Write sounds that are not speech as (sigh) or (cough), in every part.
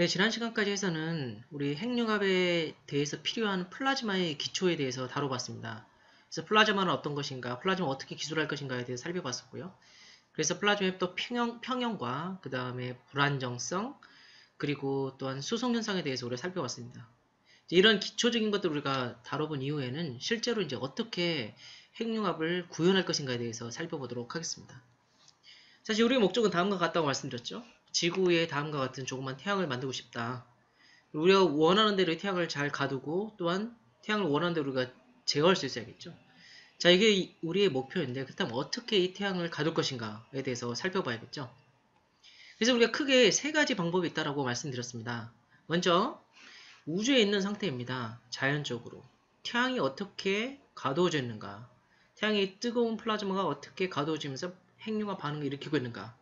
네, 지난 시간까지 해서는 우리 핵융합에 대해서 필요한 플라즈마의 기초에 대해서 다뤄봤습니다. 그래서 플라즈마는 어떤 것인가, 플라즈마 어떻게 기술할 것인가에 대해서 살펴봤었고요. 그래서 플라즈마의 또 평형, 평형과 그 다음에 불안정성, 그리고 또한 수송 현상에 대해서 우리가 살펴봤습니다. 이런 기초적인 것들 우리가 다뤄본 이후에는 실제로 이제 어떻게 핵융합을 구현할 것인가에 대해서 살펴보도록 하겠습니다. 사실 우리의 목적은 다음과 같다고 말씀드렸죠. 지구에 다음과 같은 조그만 태양을 만들고 싶다. 우리가 원하는 대로 태양을 잘 가두고 또한 태양을 원하는 대로 우리가 제어할 수 있어야겠죠. 자, 이게 우리의 목표인데 그렇다면 어떻게 이 태양을 가둘 것인가에 대해서 살펴봐야겠죠. 그래서 우리가 크게 세 가지 방법이 있다라고 말씀드렸습니다. 먼저 우주에 있는 상태입니다. 자연적으로 태양이 어떻게 가두어져 있는가 태양의 뜨거운 플라즈마가 어떻게 가두어지면서 핵융합 반응을 일으키고 있는가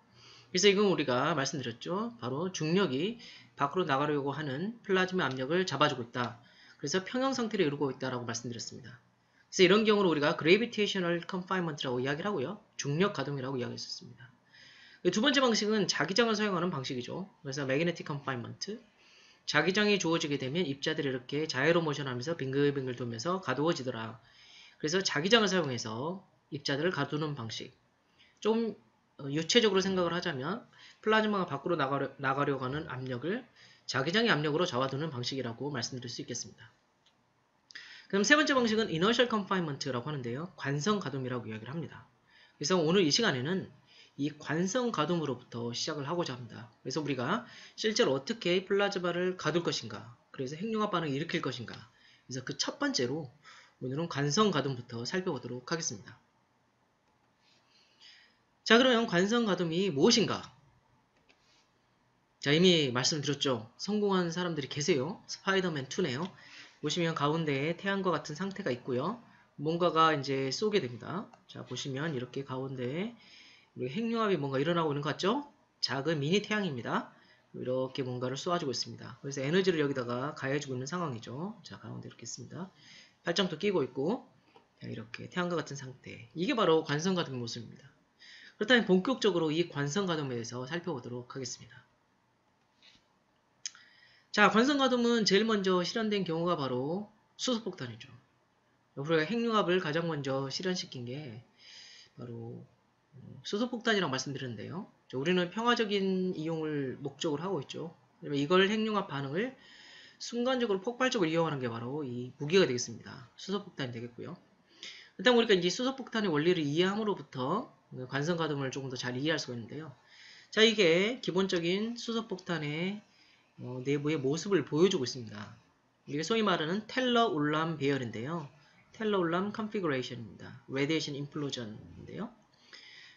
그래서 이건 우리가 말씀드렸죠. 바로 중력이 밖으로 나가려고 하는 플라즈마 압력을 잡아주고 있다. 그래서 평형 상태를 이루고 있다라고 말씀드렸습니다. 그래서 이런 경우를 우리가 gravitational confinement라고 이야기를 하고요. 중력 가동이라고 이야기했었습니다. 두 번째 방식은 자기장을 사용하는 방식이죠. 그래서 magnetic confinement. 자기장이 주어지게 되면 입자들이 이렇게 자유로 모션하면서 빙글빙글 돌면서 가두어지더라. 그래서 자기장을 사용해서 입자들을 가두는 방식. 좀 어, 유체적으로 생각을 하자면 플라즈마가 밖으로 나가려, 나가려고 하는 압력을 자기장의 압력으로 잡아두는 방식이라고 말씀드릴 수 있겠습니다. 그럼 세 번째 방식은 inertial confinement라고 하는데요. 관성 가동이라고 이야기를 합니다. 그래서 오늘 이 시간에는 이 관성 가동으로부터 시작을 하고자 합니다. 그래서 우리가 실제로 어떻게 플라즈마를 가둘 것인가, 그래서 핵융합 반응을 일으킬 것인가, 그래서 그 첫 번째로 오늘은 관성 가동부터 살펴보도록 하겠습니다. 자 그러면 관성 가동이 무엇인가? 자 이미 말씀드렸죠. 성공한 사람들이 계세요. 스파이더맨 2네요. 보시면 가운데에 태양과 같은 상태가 있고요. 뭔가가 이제 쏘게 됩니다. 자 보시면 이렇게 가운데에 우리 핵융합이 뭔가 일어나고 있는 것 같죠? 작은 미니 태양입니다. 이렇게 뭔가를 쏘아주고 있습니다. 그래서 에너지를 여기다가 가해주고 있는 상황이죠. 자 가운데 이렇게 있습니다. 팔짱도 끼고 있고 자, 이렇게 태양과 같은 상태. 이게 바로 관성 가동의 모습입니다. 그렇다면 본격적으로 이 관성가동에 대해서 살펴보도록 하겠습니다. 자, 관성가동은 제일 먼저 실현된 경우가 바로 수소폭탄이죠. 우리가 핵융합을 가장 먼저 실현시킨 게 바로 어, 수소폭탄이라고 말씀드렸는데요. 우리는 평화적인 이용을 목적으로 하고 있죠. 이걸 핵융합 반응을 순간적으로 폭발적으로 이용하는 게 바로 이 무기가 되겠습니다. 수소폭탄이 되겠고요. 일단 우리가 이제 수소폭탄의 원리를 이해함으로부터 관성 가동을 조금 더 잘 이해할 수가 있는데요. 자, 이게 기본적인 수소폭탄의 어, 내부의 모습을 보여주고 있습니다. 이게 소위 말하는 텔러 울람 배열인데요. 텔러 울람 configuration입니다. radiation implosion인데요.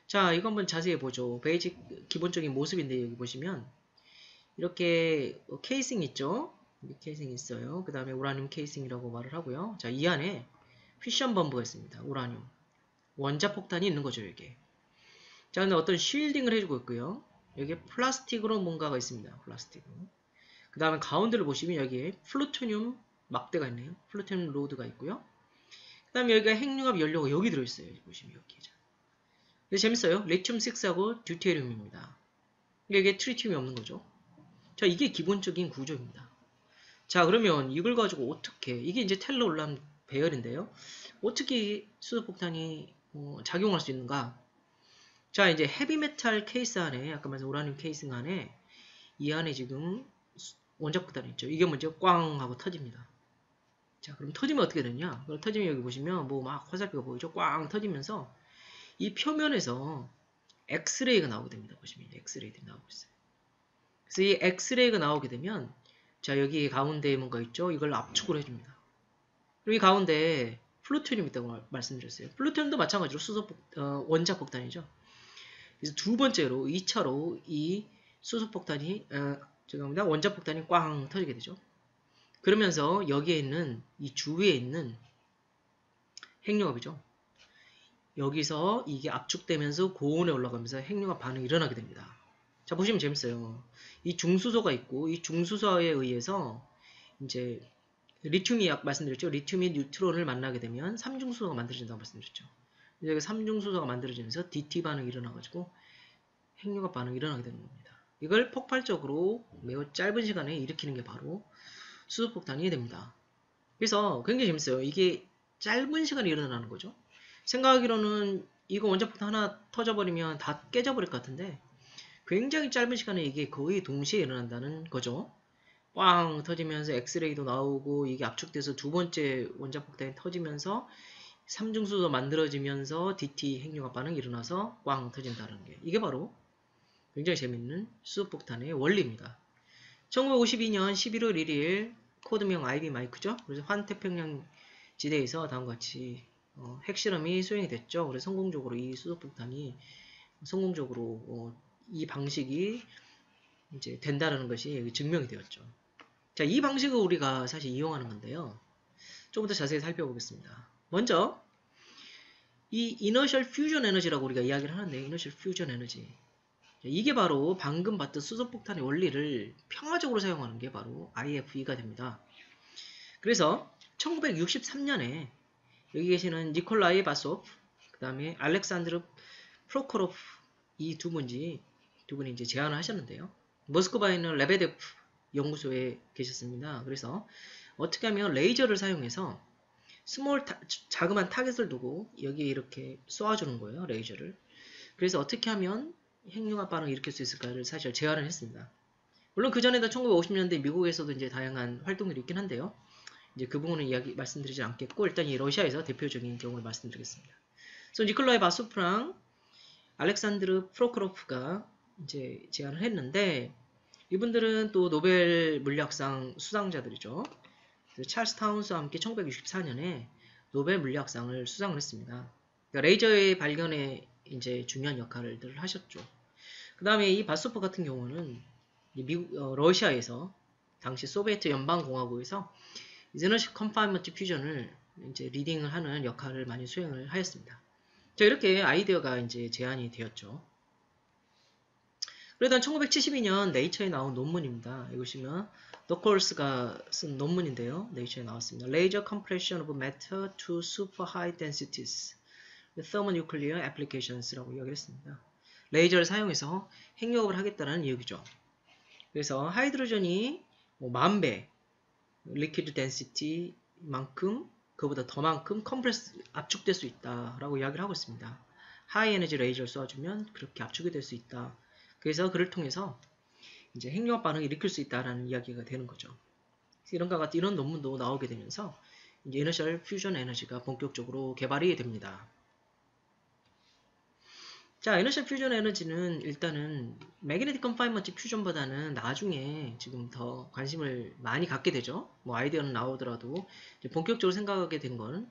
자, 이거 한번 자세히 보죠. basic 기본적인 모습인데 여기 보시면 이렇게 casing 있죠? casing 있어요. 그 다음에 우라늄 casing이라고 말을 하고요. 자, 이 안에 fission bomb가 있습니다. 우라늄. 원자 폭탄이 있는 거죠, 이게. 자, 근데 어떤 shielding을 해주고 있고요. 여기에 플라스틱으로 뭔가가 있습니다. 플라스틱으로. 그 다음에 가운데를 보시면 여기에 플루토늄 막대가 있네요. 플루토늄 rod가 있고요. 그 다음에 여기가 핵융합 연료가 여기 들어있어요. 여기 보시면 여기. 자. 재밌어요. 리튬 6하고 deuterium입니다. 이게 트리튬이 없는 거죠. 자, 이게 기본적인 구조입니다. 자, 그러면 이걸 가지고 어떻게, 이게 이제 텔러 울람 배열인데요. 어떻게 수소폭탄이 어, 작용할 수 있는가? 자, 이제 heavy metal 케이스 안에, 아까 말씀 우라늄 케이스 안에, 이 안에 지금 원자 폭탄이 있죠. 이게 먼저 꽝 하고 터집니다. 자, 그럼 터지면 어떻게 되냐? 그럼 터지면 여기 보시면 뭐 막 화살표가 보이죠? 꽝 터지면서 이 표면에서 엑스레이가 나오게 됩니다. 보시면 엑스레이들이 나오고 있어요. 그래서 이 엑스레이가 나오게 되면 자, 여기 가운데에 뭔가 있죠? 이걸 압축을 해줍니다. 그리고 이 가운데 플루토늄이 있다고 말씀드렸어요. 플루토늄도 마찬가지로 수소 어, 원자 폭탄이죠. 그래서 두 번째로 2차로 이 수소 폭탄이 어, 죄송합니다. 원자 폭탄이 꽝 터지게 되죠. 그러면서 여기에 있는 이 주위에 있는 핵융합이죠. 여기서 이게 압축되면서 고온에 올라가면서 핵융합 반응이 일어나게 됩니다. 자 보시면 재밌어요. 이 중수소가 있고 이 중수소에 의해서 이제 리튬이 약 말씀드렸죠. 리튬이 뉴트론을 만나게 되면 삼중수소가 만들어진다고 말씀드렸죠. 여기 삼중수소가 만들어지면서 DT 반응이 일어나가지고 핵융합 반응이 일어나게 되는 겁니다. 이걸 폭발적으로 매우 짧은 시간에 일으키는 게 바로 수소폭탄이 됩니다. 그래서 굉장히 재밌어요. 이게 짧은 시간에 일어나는 거죠. 생각하기로는 이거 원자폭탄 하나 터져버리면 다 깨져버릴 것 같은데 굉장히 짧은 시간에 이게 거의 동시에 일어난다는 거죠. 빵 터지면서 엑스레이도 나오고 이게 압축돼서 두 번째 원자 폭탄이 터지면서 삼중수도 만들어지면서 DT 핵융합 반응이 일어나서 꽝 터진다는 게 이게 바로 굉장히 재밌는 수소폭탄의 원리입니다. 1952년 11월 1일 코드명 IB 마이크죠. 그래서 환태평양 지대에서 다음과 같이 어, 핵실험이 수행이 됐죠. 그래서 성공적으로 이 수소폭탄이 성공적으로 어, 이 방식이 이제 된다는 것이 증명이 되었죠. 자, 이 방식을 우리가 사실 이용하는 건데요. 조금 더 자세히 살펴보겠습니다. 먼저 이 inertial fusion 에너지라고 우리가 이야기를 하는데 inertial fusion 에너지 이게 바로 방금 봤던 수소폭탄의 원리를 평화적으로 사용하는 게 바로 IFE가 됩니다. 그래서 1963년에 여기 계시는 니콜라이 바소프 그 다음에 알렉산드르 프로코로프 이 두 분이 두 분이 이제 제안을 하셨는데요. 모스크바에 있는 레베데프 연구소에 계셨습니다. 그래서 어떻게 하면 레이저를 사용해서 small 타, 자그만 타겟을 두고 여기에 이렇게 쏘아주는 거예요. 레이저를. 그래서 어떻게 하면 핵융합 반응을 일으킬 수 있을까를 사실 제안을 했습니다. 물론 그 전에도 1950년대 미국에서도 이제 다양한 활동들이 있긴 한데요. 이제 그 부분은 이야기 말씀드리지 않겠고 일단 이 러시아에서 대표적인 경우를 말씀드리겠습니다. 그래서 니콜라이 바소프랑 알렉산드르 프로크로프가 이제 제안을 했는데 이분들은 또 노벨 물리학상 수상자들이죠. 찰스 타운스와 함께 1964년에 노벨 물리학상을 수상을 했습니다. 그러니까 레이저의 발견에 이제 중요한 역할을 하셨죠. 그 다음에 이 바소프 같은 경우는 미국, 어, 러시아에서 당시 소비에트 연방공화국에서 inertial confinement fusion을 이제 leading을 하는 역할을 많이 수행을 하였습니다. 자, 이렇게 아이디어가 이제 제안이 되었죠. 그러던 1972년 네이처에 나온 논문입니다. 이것이 너콜스가 쓴 논문인데요. 네이처에 나왔습니다. Laser Compression of Matter to Super High Densities Thermonuclear Applications라고 이야기를 했습니다. 레이저를 사용해서 핵융합을 하겠다는 이야기죠. 그래서 hydrogen이 뭐 만배 liquid density만큼 그보다 더만큼 compress 압축될 수 있다라고 이야기를 하고 있습니다. high 에너지 레이저를 쏘아주면 그렇게 압축이 될 수 있다. 그래서 그를 통해서 이제 핵융합 반응을 일으킬 수 있다라는 이야기가 되는 거죠. 이런가 같은 이런 논문도 나오게 되면서 이제 inertial fusion 에너지가 본격적으로 개발이 됩니다. 자, inertial fusion 에너지는 일단은 magnetic confinement fusion보다는 나중에 지금 더 관심을 많이 갖게 되죠. 뭐 아이디어는 나오더라도 본격적으로 생각하게 된 건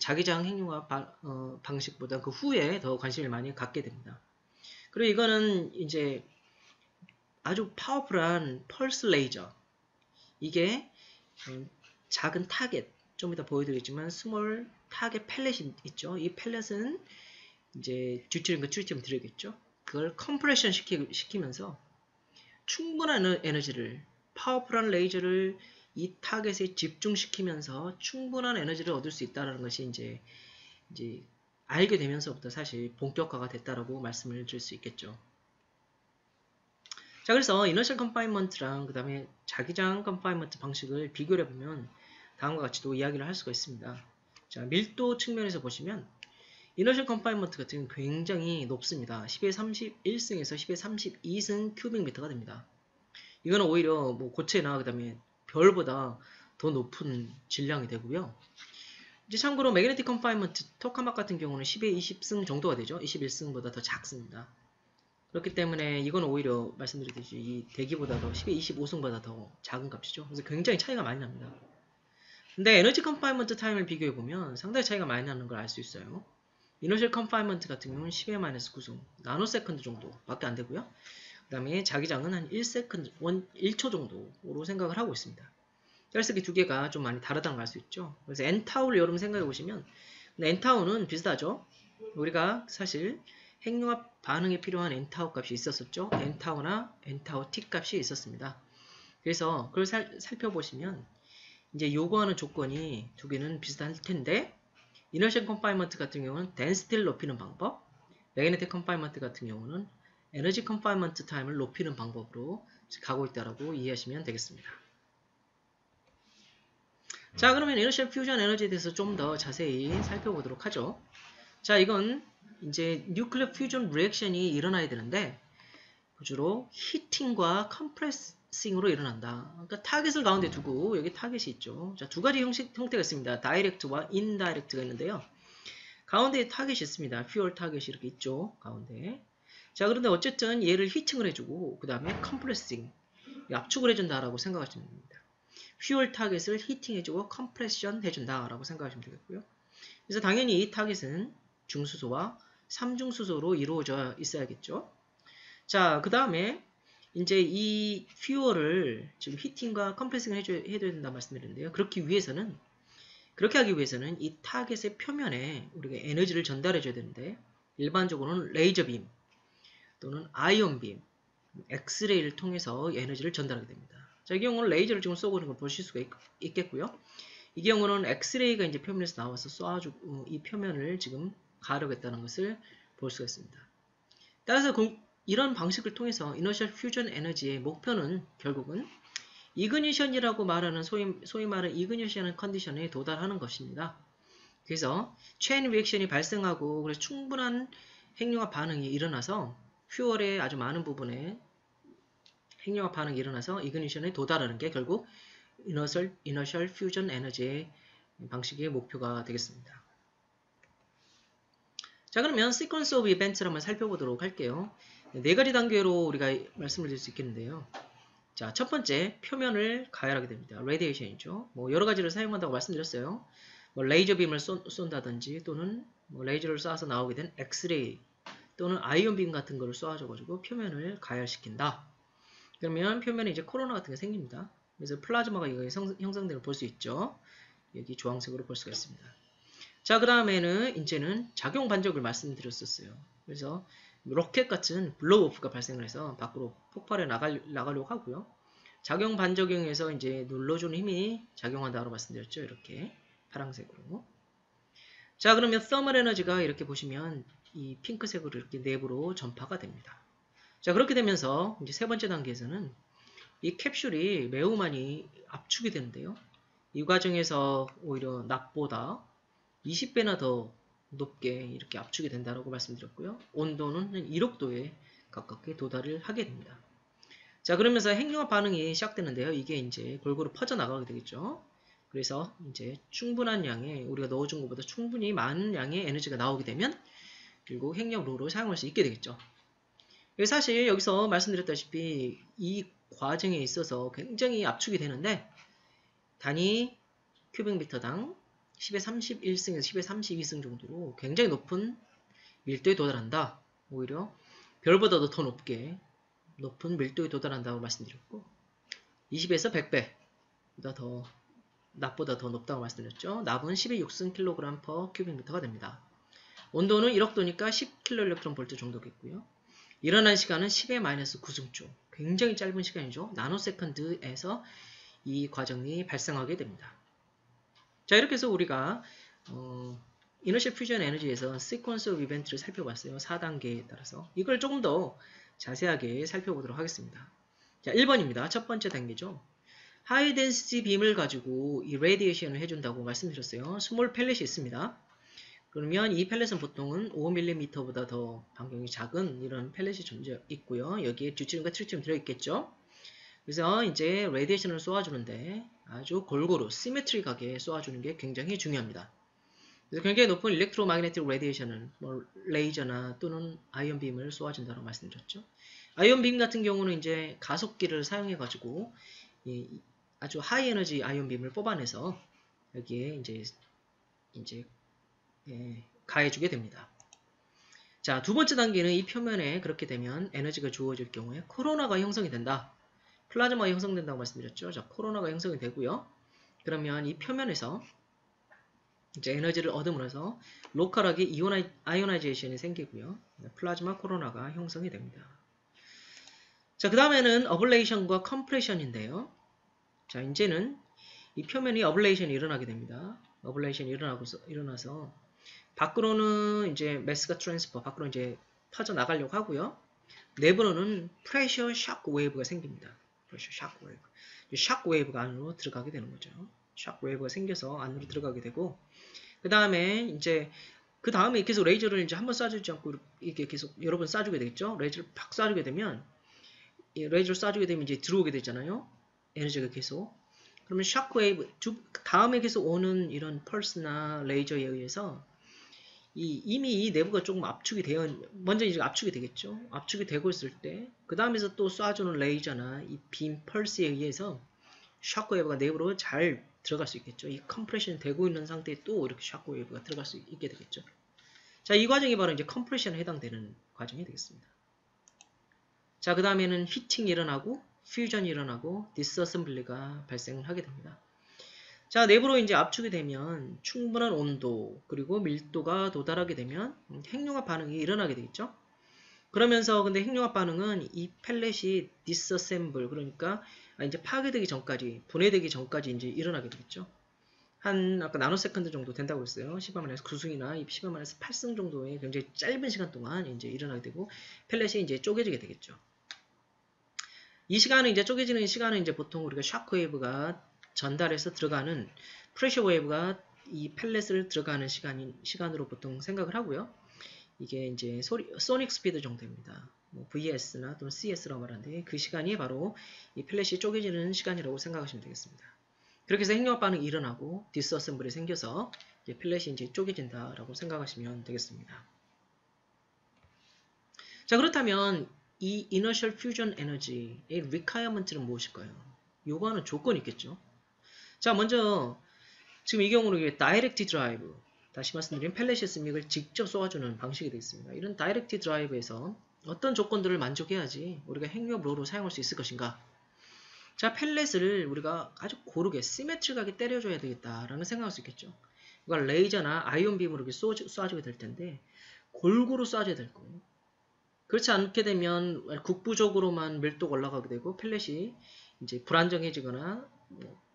자기장 핵융합 어, 방식보다 그 후에 더 관심을 많이 갖게 됩니다. 그리고 이거는 이제 아주 powerful한 펄스 레이저. 이게 음, 작은 타겟, 좀 이따 보여드리겠지만 small 타겟 pellet이 있죠. 이 pellet은 이제 deuterium과 tritium 들어겠죠. 그걸 compression 시키, 시키면서 충분한 에너지를 powerful한 레이저를 이 타겟에 집중시키면서 충분한 에너지를 얻을 수 있다는 것이 이제 이제 알게 되면서부터 사실 본격화가 됐다라고 말씀을 드릴 수 있겠죠. 자, 그래서 inertial confinement랑 그 다음에 자기장 confinement 방식을 비교를 해보면 다음과 같이 또 이야기를 할 수가 있습니다. 자, 밀도 측면에서 보시면 inertial confinement 같은 경우는 굉장히 높습니다. 10의 31승에서 10의 32승 cubic meter가 됩니다. 이거는 오히려 뭐 고체나 그 다음에 별보다 더 높은 질량이 되고요. 이제 참고로 magnetic confinement 토카막 같은 경우는 10에 20승 정도가 되죠. 21승보다 더 작습니다. 그렇기 때문에 이건 오히려 말씀드렸듯이 이 대기보다 더 10에 25승보다 더 작은 값이죠. 그래서 굉장히 차이가 많이 납니다. 근데 에너지 confinement time을 비교해 보면 상당히 차이가 많이 나는 걸 알 수 있어요. inertial confinement 같은 경우는 10의 마이너스 9승, nanosecond 정도밖에 안 되고요. 그 다음에 자기장은 한 1 second, 1초 정도로 생각을 하고 있습니다. 형식이 두 개가 좀 많이 다르다는 걸 알 수 있죠. 그래서 n타우를 여러분 생각해 보시면 n타우는 비슷하죠. 우리가 사실 핵융합 반응에 필요한 n타우 값이 있었었죠. n타우나 n타우 t 값이 있었습니다. 그래서 그걸 살, 살펴보시면 이제 요구하는 조건이 두 개는 비슷할 텐데 inertial confinement 같은 경우는 density를 높이는 방법 magnetic confinement 같은 경우는 energy confinement time을 높이는 방법으로 가고 있다라고 이해하시면 되겠습니다. 자 그러면 이너셜 퓨전 에너지에 대해서 좀 더 자세히 살펴보도록 하죠. 자 이건 이제 nuclear fusion reaction이 일어나야 되는데 주로 heating과 compressing으로 일어난다. 그러니까 타겟을 가운데 두고 여기 타겟이 있죠. 자, 두 가지 형식 형태가 있습니다. direct와 indirect가 있는데요. 가운데에 타겟이 있습니다. fuel target이 이렇게 있죠. 가운데. 자, 그런데 어쨌든 얘를 heating을 해주고 그 다음에 compressing 압축을 해준다라고 생각하시면 됩니다. fuel target을 heating해주고 compression 해준다라고 생각하시면 되겠고요. 그래서 당연히 이 타겟은 중수소와 삼중수소로 이루어져 있어야겠죠. 자, 그 다음에 이제 이 fuel을 지금 heating과 compressing을 해줘야, 해줘야 된다 말씀드렸는데요. 그렇기 위해서는 그렇게 하기 위해서는 이 타겟의 표면에 우리가 에너지를 전달해 줘야 되는데 일반적으로는 레이저 빔 또는 ion beam, 엑스레이를 통해서 에너지를 전달하게 됩니다. 자, 이 경우는 레이저를 지금 쏘고 있는 걸 보실 수가 있, 겠고요이 경우는 엑스레이가 이제 표면에서 나와서 쏴주고 어, 이 표면을 지금 가열했다는 것을 볼 수가 있습니다. 따라서 이런 방식을 통해서 이너셜 퓨전 에너지의 목표는 결국은 ignition이라고 말하는 소위, 소위 말하는 ignition condition에 도달하는 것입니다. 그래서 chain reaction이 발생하고 그래서 충분한 핵융합 반응이 일어나서 fuel의 아주 많은 부분에 핵융합 반응이 일어나서 ignition에 도달하는 게 결국 이너셜, 이너셜 퓨전 에너지의 방식의 목표가 되겠습니다. 자 그러면 sequence of event를 한번 살펴보도록 할게요. 네 가지 단계로 우리가 말씀을 드릴 수 있겠는데요. 자, 첫 번째 표면을 가열하게 됩니다. radiation이죠. 뭐 여러 가지를 사용한다고 말씀드렸어요. 뭐 레이저 빔을 쏜, 다든지 또는 뭐 레이저를 쏴서 나오게 된 엑스레이 또는 ion beam 같은 거를 쏴줘 가지고 표면을 가열시킨다. 그러면 표면에 이제 코로나 같은 게 생깁니다. 그래서 플라즈마가 이거 형성되는 걸볼수 있죠. 여기 주황색으로 볼 수가 있습니다. 자, 그 다음에는 이제는 작용 반작용을 말씀드렸었어요. 그래서 로켓 같은 블로우오프가 발생을 해서 밖으로 폭발해 나갈, 나가려고 하고요. 작용 반작용에서 이제 눌러주는 힘이 작용한다고 말씀드렸죠. 이렇게 파란색으로. 자 그러면 서멀 에너지가 이렇게 보시면 이 핑크색으로 이렇게 내부로 전파가 됩니다. 자 그렇게 되면서 이제 세 번째 단계에서는 이 캡슐이 매우 많이 압축이 되는데요. 이 과정에서 오히려 낮보다 20배나 더 높게 이렇게 압축이 된다고 말씀드렸고요. 온도는 1억 도에 가깝게 도달을 하게 됩니다. 자 그러면서 핵융합 반응이 시작되는데요. 이게 이제 골고루 퍼져나가게 되겠죠. 그래서 이제 충분한 양의 우리가 넣어준 것보다 충분히 많은 양의 에너지가 나오게 되면 결국 핵융합으로 사용할 수 있게 되겠죠. 사실 여기서 말씀드렸다시피 이 과정에 있어서 굉장히 압축이 되는데 단위 cubic meter당 10의 31승에서 10의 32승 정도로 굉장히 높은 밀도에 도달한다. 오히려 별보다도 더 높게 높은 밀도에 도달한다고 말씀드렸고 20에서 100배보다 더 납보다 더 높다고 말씀드렸죠. 납은 10의 6승 킬로그램 per cubic meter가 됩니다. 온도는 1억 도니까 10 kilo electron volt 정도겠고요. 일어난 시간은 10의 마이너스 9승초. 굉장히 짧은 시간이죠. nanosecond에서 이 과정이 발생하게 됩니다. 자 이렇게 해서 우리가 어, inertial fusion energy에서 sequence of event를 살펴봤어요. 4단계에 따라서 이걸 조금 더 자세하게 살펴보도록 하겠습니다. 자 1번입니다. 첫 번째 단계죠. high density beam을 가지고 이 radiation을 해준다고 말씀드렸어요. small pellet이 있습니다. 그러면 이 pellet은 보통은 5mm보다 더 반경이 작은 이런 pellet이 존재 있고요. 여기에 deuterium과 tritium 들어있겠죠. 그래서 이제 radiation을 쏘아주는데 아주 골고루 symmetric하게 쏘아주는 게 굉장히 중요합니다. 그래서 굉장히 높은 electromagnetic radiation은 뭐 레이저나 또는 ion beam을 쏘아준다고 말씀드렸죠. ion beam 같은 경우는 이제 가속기를 사용해 가지고 아주 high energy ion beam을 뽑아내서 여기에 이제 이제 예, 가해주게 됩니다. 자, 두 번째 단계는 이 표면에 그렇게 되면 에너지가 주어질 경우에 코로나가 형성이 된다. 플라즈마가 형성된다고 말씀드렸죠. 자, 코로나가 형성이 되고요. 그러면 이 표면에서 이제 에너지를 얻음으로써 local하게 ioni, ionization이 생기고요. 플라즈마 코로나가 형성이 됩니다. 자, 그 다음에는 ablation과 compression인데요. 자, 이제는 이 표면이 ablation이 일어나게 됩니다. ablation이 일어나고 일어나서 밖으로는 이제 mass가 transfer 밖으로 이제 퍼져 나가려고 하고요. 내부로는 pressure shock wave가 생깁니다. pressure shock wave. Shock wave가 안으로 들어가게 되는 거죠. Shock wave가 생겨서 안으로 들어가게 되고 그 다음에 이제 그 다음에 계속 레이저를 이제 한 번 쏴주지 않고 이렇게 계속 여러 번 쏴주게 되겠죠. 레이저를 팍 쏴주게 되면 레이저를 쏴주게 되면 이제 들어오게 되잖아요. 에너지가 계속. 그러면 shock wave 다음에 계속 오는 이런 펄스나 레이저에 의해서 이, 이미 이 내부가 조금 압축이 되어 먼저 이제 압축이 되겠죠. 압축이 되고 있을 때 그 다음에서 또 쏴주는 레이저나 이 빔 펄스에 의해서 shock wave가 내부로 잘 들어갈 수 있겠죠. 이 compression 되고 있는 상태에 또 이렇게 shock wave가 들어갈 수 있게 되겠죠. 자, 이 과정이 바로 이제 compression에 해당되는 과정이 되겠습니다. 자, 그 다음에는 heating이 일어나고 fusion이 일어나고 disassembly가 발생을 하게 됩니다. 자, 내부로 이제 압축이 되면 충분한 온도 그리고 밀도가 도달하게 되면 핵융합 반응이 일어나게 되겠죠. 그러면서 근데 핵융합 반응은 이 pellet이 disassemble 그러니까 이제 파괴되기 전까지 분해되기 전까지 이제 일어나게 되겠죠. 한 아까 nanosecond 정도 된다고 했어요. 10 마이너스 9승이나 10 마이너스 8승 정도의 굉장히 짧은 시간 동안 이제 일어나게 되고 pellet이 이제 쪼개지게 되겠죠. 이 시간은 이제 쪼개지는 시간은 이제 보통 우리가 shock wave가 전달해서 들어가는 pressure wave가 이 pellet을 들어가는 시간인 시간으로 보통 생각을 하고요. 이게 이제 소리, sonic speed 정도입니다. 뭐 VS나 또는 CS라고 말하는데 그 시간이 바로 이 pellet이 쪼개지는 시간이라고 생각하시면 되겠습니다. 그렇게 해서 핵융합 반응이 일어나고 disassemble이 생겨서 이제 pellet이 이제 쪼개진다라고 생각하시면 되겠습니다. 자 그렇다면 이 inertial fusion energy의 requirement는 무엇일까요? 요구하는 조건이 있겠죠. 자 먼저 지금 이 경우는 direct drive 다시 말씀드리면 펠렛이 스믹을 직접 쏘아주는 방식이 되겠습니다. 이런 direct drive에서 어떤 조건들을 만족해야지 우리가 핵융합 로로 사용할 수 있을 것인가 자 펠렛을 우리가 아주 고르게 시메트릭하게 때려줘야 되겠다라는 생각할 수 있겠죠. 이걸 레이저나 아이온 빔으로 이렇게 쏘, 쏴주게 될 텐데 골고루 쏴줘야 될 거예요. 그렇지 않게 되면 국부적으로만 밀도가 올라가게 되고 pellet이 이제 불안정해지거나 뭐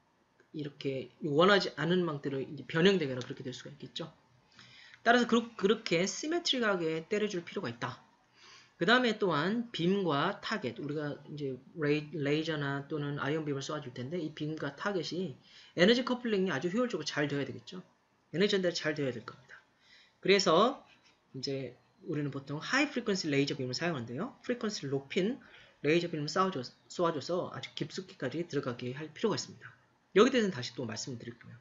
이렇게 원하지 않은 방향대로 변형되거나 그렇게 될 수가 있겠죠. 따라서 그, 렇게 symmetric하게 때려줄 필요가 있다. 그 다음에 또한 빔과 타겟 우리가 이제 레이, 저나 또는 ion beam을 쏘아줄 텐데 이 빔과 타겟이 에너지 coupling이 아주 효율적으로 잘 되어야 되겠죠. 에너지 전달이 잘 되어야 될 겁니다. 그래서 이제 우리는 보통 high frequency laser beam을 사용하는데요. frequency를 높인 레이저 빔을 쏘아줘서 아주 깊숙이까지 들어가게 할 필요가 있습니다. 여기 대해서는 다시 또 말씀을 드릴 거예요.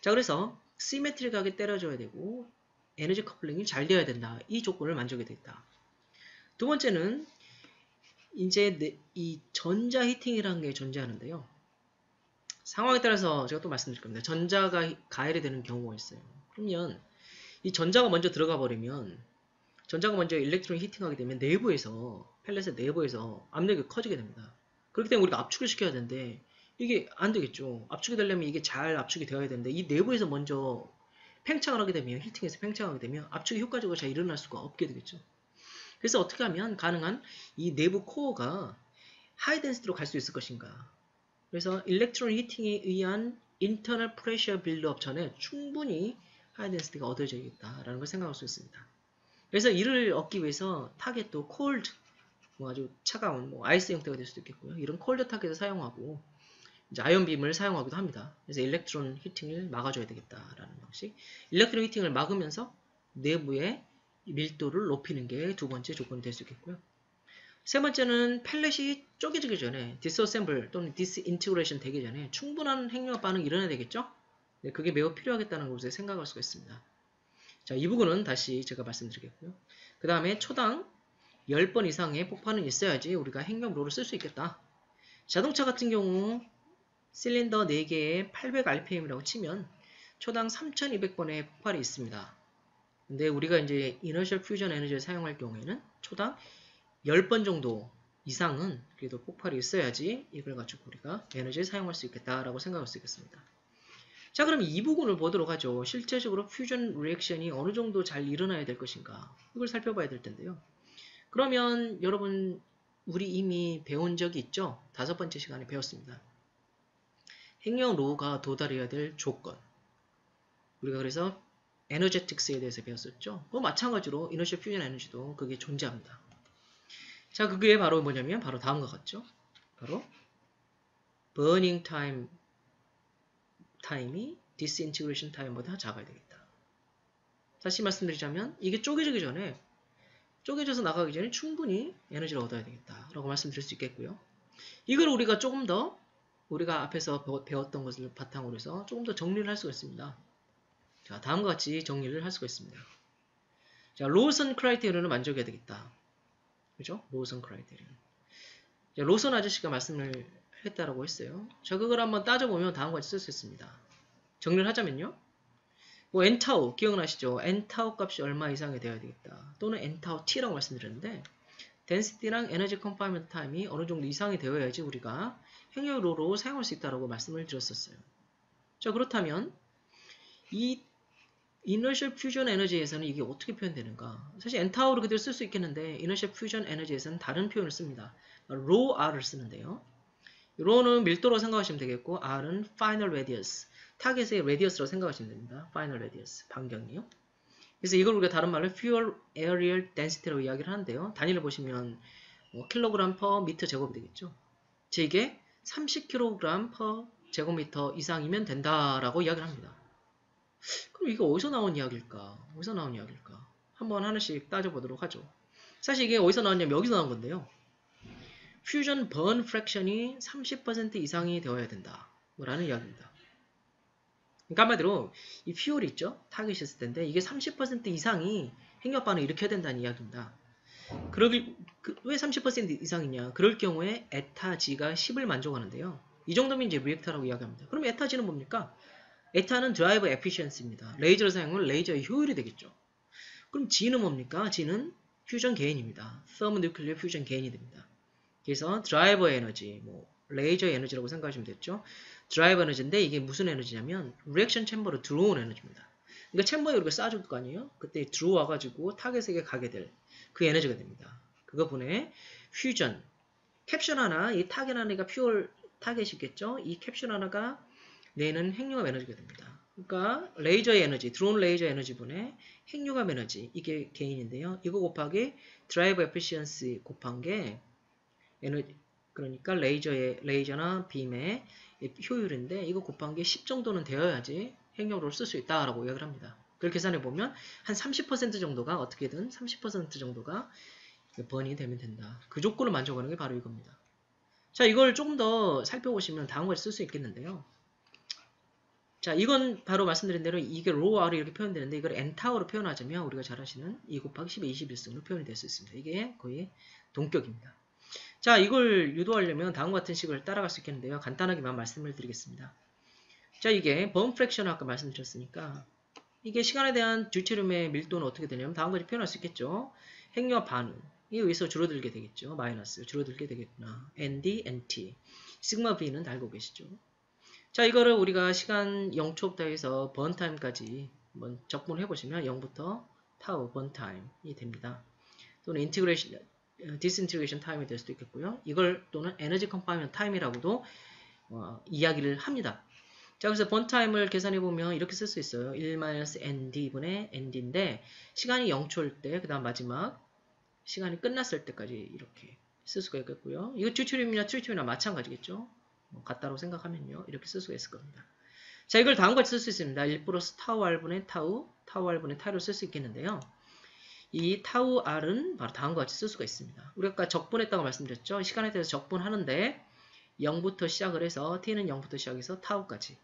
자 그래서 symmetric하게 때려줘야 되고 에너지 coupling이 잘 되어야 된다. 이 조건을 만족해야 된다. 두 번째는 이제 이 전자 heating이라는 게 존재하는데요. 상황에 따라서 제가 또 말씀드릴 겁니다. 전자가 가열이 되는 경우가 있어요. 그러면 이 전자가 먼저 들어가 버리면 전자가 먼저 일렉트론이 히팅하게 되면 내부에서 펠렛의 내부에서 압력이 커지게 됩니다. 그렇기 때문에 우리가 압축을 시켜야 되는데 이게 안 되겠죠. 압축이 되려면 이게 잘 압축이 되어야 되는데 이 내부에서 먼저 팽창을 하게 되면 히팅해서 팽창하게 되면 압축이 효과적으로 잘 일어날 수가 없게 되겠죠. 그래서 어떻게 하면 가능한 이 내부 코어가 high density로 갈 수 있을 것인가. 그래서 electron heating에 의한 internal pressure build-up 전에 충분히 high density가 얻어져야겠다라는 걸 생각할 수 있습니다. 그래서 이를 얻기 위해서 타겟도 cold, 뭐 아주 차가운 뭐 ice 형태가 될 수도 있겠고요. 이런 cold target을 사용하고 이제 ion beam을 사용하기도 합니다. 그래서 electron heating을 막아줘야 되겠다라는 방식. electron heating을 막으면서 내부에 밀도를 높이는 게 두 번째 조건이 될 수 있겠고요. 세 번째는 pellet이 쪼개지기 전에 disassemble 또는 disintegration 되기 전에 충분한 핵융합 반응이 일어나야 되겠죠? 네, 그게 매우 필요하겠다는 것을 생각할 수가 있습니다. 자, 이 부분은 다시 제가 말씀드리겠고요. 그 다음에 초당 10번 이상의 폭발은 있어야지 우리가 핵융합로를 쓸수 있겠다. 자동차 같은 경우 실린더 4개에 800rpm이라고 치면 초당 3200번의 폭발이 있습니다. 근데 우리가 이제 이너셜 퓨전 에너지를 사용할 경우에는 초당 10번 정도 이상은 그래도 폭발이 있어야지 이걸 가지고 우리가 에너지를 사용할 수 있겠다라고 생각할 수 있겠습니다. 자 그럼 이 부분을 보도록 하죠. 실제적으로 퓨전 리액션이 어느 정도 잘 일어나야 될 것인가 이걸 살펴봐야 될 텐데요. 그러면 여러분 우리 이미 배운 적이 있죠? 다섯 번째 시간에 배웠습니다. 핵력 로가 도달해야 될 조건 우리가 그래서 에너제틱스에 대해서 배웠었죠. 뭐 마찬가지로 이너셜 퓨전 에너지도 그게 존재합니다. 자, 그게 바로 뭐냐면 바로 다음과 같죠. 바로 burning time 타임이 disintegration 타임보다 작아야 되겠다. 다시 말씀드리자면 이게 쪼개지기 전에 쪼개져서 나가기 전에 충분히 에너지를 얻어야 되겠다. 라고 말씀드릴 수 있겠고요. 이걸 우리가 조금 더 우리가 앞에서 배웠던 것을 바탕으로 해서 조금 더 정리를 할 수가 있습니다. 자, 다음과 같이 정리를 할 수가 있습니다. 자, 로선 크라이테리온을 만족해야 되겠다. 그죠? 로선 크라이테리온. 자, 로선 아저씨가 말씀을 했다라고 했어요. 자, 그걸 한번 따져보면 다음과 같이 쓸 수 있습니다. 정리를 하자면요. 뭐 n타우 기억나시죠? n타우 값이 얼마 이상이 되어야 되겠다. 또는 n타우 t라고 말씀드렸는데 density랑 에너지 confinement time이 어느 정도 이상이 되어야지 우리가 행렬로로 사용할 수 있다고 말씀을 드렸었어요. 자 그렇다면 이 inertial fusion 에너지에서는 이게 어떻게 표현되는가? 사실 n타우를 그대로 쓸 수 있겠는데 inertial fusion 에너지에서는 다른 표현을 씁니다. rho r을 쓰는데요. rho는 밀도로 생각하시면 되겠고 r은 final radius 타겟의 radius라고 생각하시면 됩니다. final radius 반경이요. 그래서 이걸 우리가 다른 말로 fuel areal density라고 이야기를 하는데요. 단위를 보시면 뭐 킬로그램 per 미터 제곱이 되겠죠. 즉 이게 30kg per 제곱미터 이상이면 된다라고 이야기를 합니다. 그럼 이게 어디서 나온 이야기일까? 어디서 나온 이야기일까? 한번 하나씩 따져보도록 하죠. 사실 이게 어디서 나왔냐면 여기서 나온 건데요. fusion burn fraction이 30% 이상이 되어야 된다. 라는 이야기입니다. 그러니까 한마디로 이 fuel이 있죠? 타겟이 있을 텐데 이게 30% 이상이 핵융합 반응을 일으켜야 된다는 이야기입니다. 그러길 그, 왜 30% 이상이냐? 그럴 경우에 에타 G가 10을 만족하는데요. 이 정도면 이제 reactor라고 이야기합니다. 그럼 에타 G는 뭡니까? 에타는 driver efficiency입니다. 레이저를 사용하면 레이저의 효율이 되겠죠. 그럼 G는 뭡니까? G는 fusion gain입니다. 서브nuclear fusion gain이 됩니다. 그래서 driver energy, 뭐 레이저 에너지라고 생각하시면 됐죠. driver energy인데 이게 무슨 에너지냐면 reaction chamber로 들어온 에너지입니다. 그러니까 챔버에 우리가 쏴줄 거 아니에요? 그때 들어와가지고 타겟에게 가게 될 그 에너지가 됩니다. 그거 분의 fusion capsule 하나 이 타겟 하나가 fuel target이겠죠? 이 캡슐 하나가 내는 핵융합 에너지가 됩니다. 그러니까 레이저의 에너지, 들어온 레이저 에너지 분의 핵융합 에너지 이게 gain인데요. 이거 곱하기 driver efficiency 곱한 게 에너지 그러니까 레이저의 레이저나 빔의 효율인데 이거 곱한 게 10 정도는 되어야지 핵력으로 쓸 수 있다라고 이야기를 합니다. 그걸 계산해 보면 한 30% 정도가 어떻게든 30% 정도가 번이 되면 된다. 그 조건을 만족하는 게 바로 이겁니다. 자, 이걸 조금 더 살펴보시면 다음 걸쓸수 있겠는데요. 자, 이건 바로 말씀드린 대로 이게 로아로 이렇게 표현되는데 이걸 엔타워로 표현하자면 우리가 잘 아시는 2 곱하기 10의 21승으로 표현이 될 수 있습니다. 이게 거의 동격입니다. 자, 이걸 유도하려면 다음과 같은 식을 따라갈 수 있겠는데요. 간단하게만 말씀을 드리겠습니다. 자, 이게 범 프랙션 아까 말씀드렸으니까 이게 시간에 대한 듀체륨의 밀도는 어떻게 되냐면 다음과 같이 표현할 수 있겠죠. 핵력 반응 에 의해서 줄어들게 되겠죠. 마이너스 줄어들게 되겠구나. ND, NT. 시그마 V는 다 알고 계시죠. 자, 이거를 우리가 시간 0초부터 해서 번타임까지 한번 적분을 해보시면 0부터 타우 burn time이 됩니다. 또는 integration disintegration time이 될 수도 있겠고요. 이걸 또는 energy confinement time이라고도 어, 이야기를 합니다. 자, 그래서 burn time을 계산해 보면 이렇게 쓸 수 있어요. 1-nd분의 nd인데 시간이 0초일 때, 그 다음 마지막 시간이 끝났을 때까지 이렇게 쓸 수가 있겠고요. 이거 듀테륨이나 트리튬이나 마찬가지겠죠. 뭐 같다고 생각하면요. 이렇게 쓸 수가 있을 겁니다. 자, 이걸 다음과 같이 쓸 수 있습니다. 1 플러스 타우 r분의 타우, 타우 r분의 타우를 쓸 수 있겠는데요. 이 타우 r은 바로 다음과 같이 쓸 수가 있습니다. 우리가 아까 적분했다고 말씀드렸죠. 시간에 대해서 적분하는데 0부터 시작을 해서 t는 0부터 시작해서 타우까지.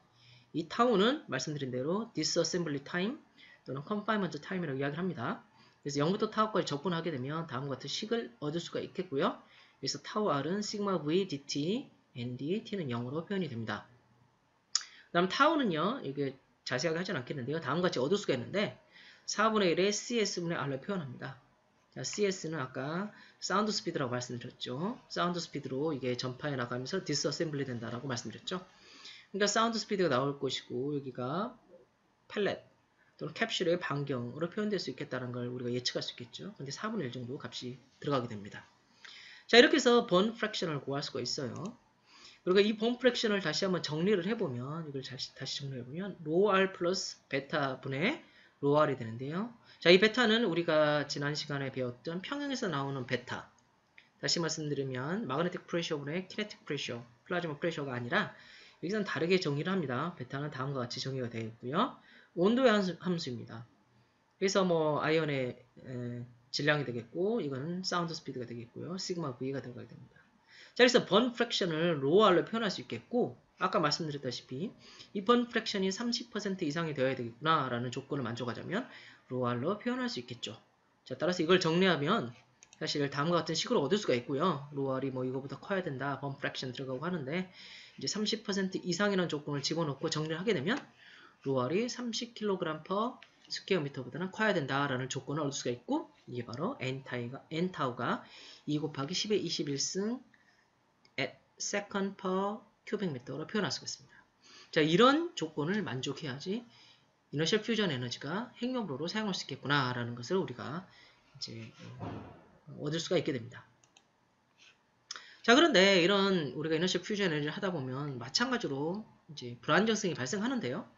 이 타우는 말씀드린 대로 disassembly time 또는 confinement time이라고 이야기를 합니다. 그래서 0부터 타우까지 적분하게 되면 다음과 같은 식을 얻을 수가 있겠고요. 그래서 타우 r은 sigma v dt nd t는 0으로 표현이 됩니다. 그 다음 타우는요. 이게 자세하게 하진 않겠는데요. 다음과 같이 얻을 수가 있는데 4분의 1의 CS분의 R로 표현합니다. 자, CS는 아까 sound speed라고 말씀드렸죠. sound speed로 이게 전파해 나가면서 disassembly 된다라고 말씀드렸죠. 그러니까 sound speed가 나올 것이고 여기가 pellet 또는 캡슐의 반경으로 표현될 수 있겠다는 걸 우리가 예측할 수 있겠죠. 근데 4분의 1 정도 값이 들어가게 됩니다. 자 이렇게 해서 burn fraction을 구할 수가 있어요. 그리고 이 burn fraction을 다시 한번 정리를 해보면 이걸 다시, 다시 정리해보면 rho R 플러스 베타 분의 rho R이 되는데요. 자, 이 베타는 우리가 지난 시간에 배웠던 평형에서 나오는 베타. 다시 말씀드리면 magnetic pressure분의 kinetic pressure, plasma pressure가 아니라 여기서는 다르게 정의를 합니다. 베타는 다음과 같이 정의가 되어 있고요. 온도의 함수, 입니다 그래서 뭐 ion의 에, 질량이 되겠고 이거는 sound speed가 되겠고요. 시그마 V가 들어가게 됩니다. 자, 그래서 burn fraction을 rho R로 표현할 수 있겠고 아까 말씀드렸다시피 이 burn fraction이 30% 이상이 되어야 되겠구나 라는 조건을 만족하자면 rho R로 표현할 수 있겠죠. 자, 따라서 이걸 정리하면 사실 다음과 같은 식으로 얻을 수가 있고요. rho R이 뭐 이거보다 커야 된다. burn fraction 들어가고 하는데 이제 30% 이상이라는 조건을 집어넣고 정리를 하게 되면 로알이 30kg per 스퀘어 미터보다는 커야 된다라는 조건을 얻을 수가 있고 이게 바로 n타우가, n타우가 2 곱하기 10의 21승 at second per cubic meter로 표현할 수가 있습니다. 자 이런 조건을 만족해야지 이너셜 퓨전 에너지가 핵융합으로 사용할 수 있겠구나라는 것을 우리가 이제 어, 얻을 수가 있게 됩니다. 자 그런데 이런 우리가 이너셜 퓨전 에너지를 하다 보면 마찬가지로 이제 불안정성이 발생하는데요.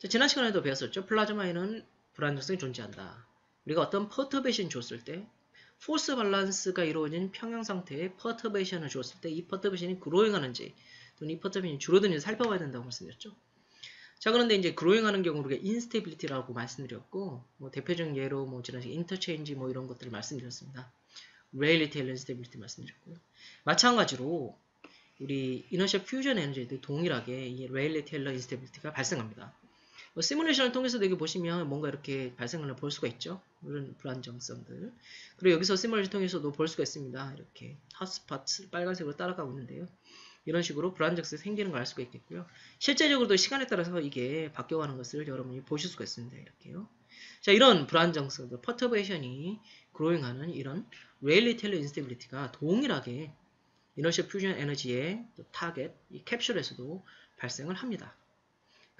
자, 지난 시간에도 배웠었죠. 플라즈마에는 불안정성이 존재한다. 우리가 어떤 perturbation 줬을 때 force balance가 이루어진 평형 상태의 퍼터베이션을 줬을 때 이 perturbation이 growing하는지 또는 이 퍼터베이션이 줄어드는지 살펴봐야 된다고 말씀드렸죠. 자 그런데 이제 growing하는 경우 우리가 instability라고 말씀드렸고 뭐 대표적인 예로 뭐 지난 시간 interchange 뭐 이런 것들을 말씀드렸습니다. Rayleigh-Taylor instability 말씀드렸고요. 마찬가지로 우리 inertial fusion energy에도 동일하게 이 Rayleigh-Taylor instability가 발생합니다. 뭐 시뮬레이션을 통해서도 여기 보시면 뭔가 이렇게 발생을 볼 수가 있죠. 이런 불안정성들. 그리고 여기서 시뮬레이션 통해서도 볼 수가 있습니다. 이렇게 hot spot 빨간색으로 따라가고 있는데요. 이런 식으로 불안정성이 생기는 걸 알 수가 있겠고요. 실제적으로도 시간에 따라서 이게 바뀌어가는 것을 여러분이 보실 수가 있습니다. 이렇게요. 자, 이런 불안정성들, perturbation이 growing하는 이런 Rayleigh-Taylor instability가 동일하게 이너셜 퓨전 에너지의 타겟, 이 캡슐에서도 발생을 합니다.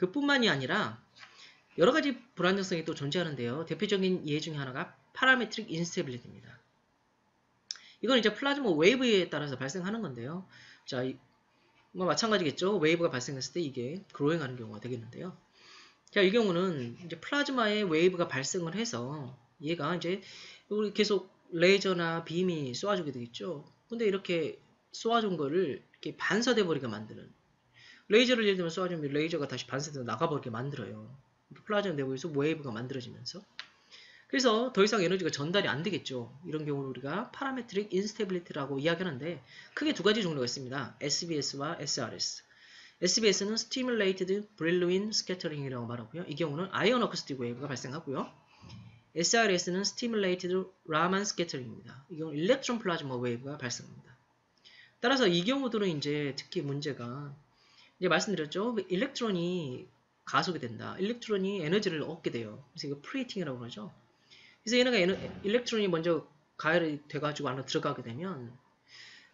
그뿐만이 아니라 여러 가지 불안정성이 또 존재하는데요. 대표적인 예 중에 하나가 parametric instability입니다. 이건 이제 plasma wave에 따라서 발생하는 건데요. 자, 뭐 마찬가지겠죠. wave가 발생했을 때 이게 growing하는 경우가 되겠는데요. 자, 이 경우는 이제 플라즈마에 wave가 발생을 해서 얘가 이제 우리 계속 레이저나 빔이 쏘아주게 되겠죠. 근데 이렇게 쏘아준 거를 이렇게 반사돼 버리게 만드는 레이저를 예를 들면 쏘아주면 레이저가 다시 반사돼서 나가버리게 만들어요. 플라즈마 내부에서 wave가 만들어지면서 그래서 더 이상 에너지가 전달이 안 되겠죠. 이런 경우를 우리가 parametric instability라고 이야기하는데 크게 두 가지 종류가 있습니다. SBS와 SRS. SBS는 Stimulated Brillouin Scattering이라고 말하고요. 이 경우는 ion acoustic wave가 발생하고요. SRS는 Stimulated Raman Scattering입니다. 이 경우는 electron plasma wave가 발생합니다. 따라서 이 경우들은 이제 특히 문제가 이제 말씀드렸죠. electron이 가속이 된다. electron이 에너지를 얻게 돼요. 그래서 이거 preheating이라고 그러죠. 그래서 얘네가 에너, electron이 먼저 가열이 돼가지고 안으로 들어가게 되면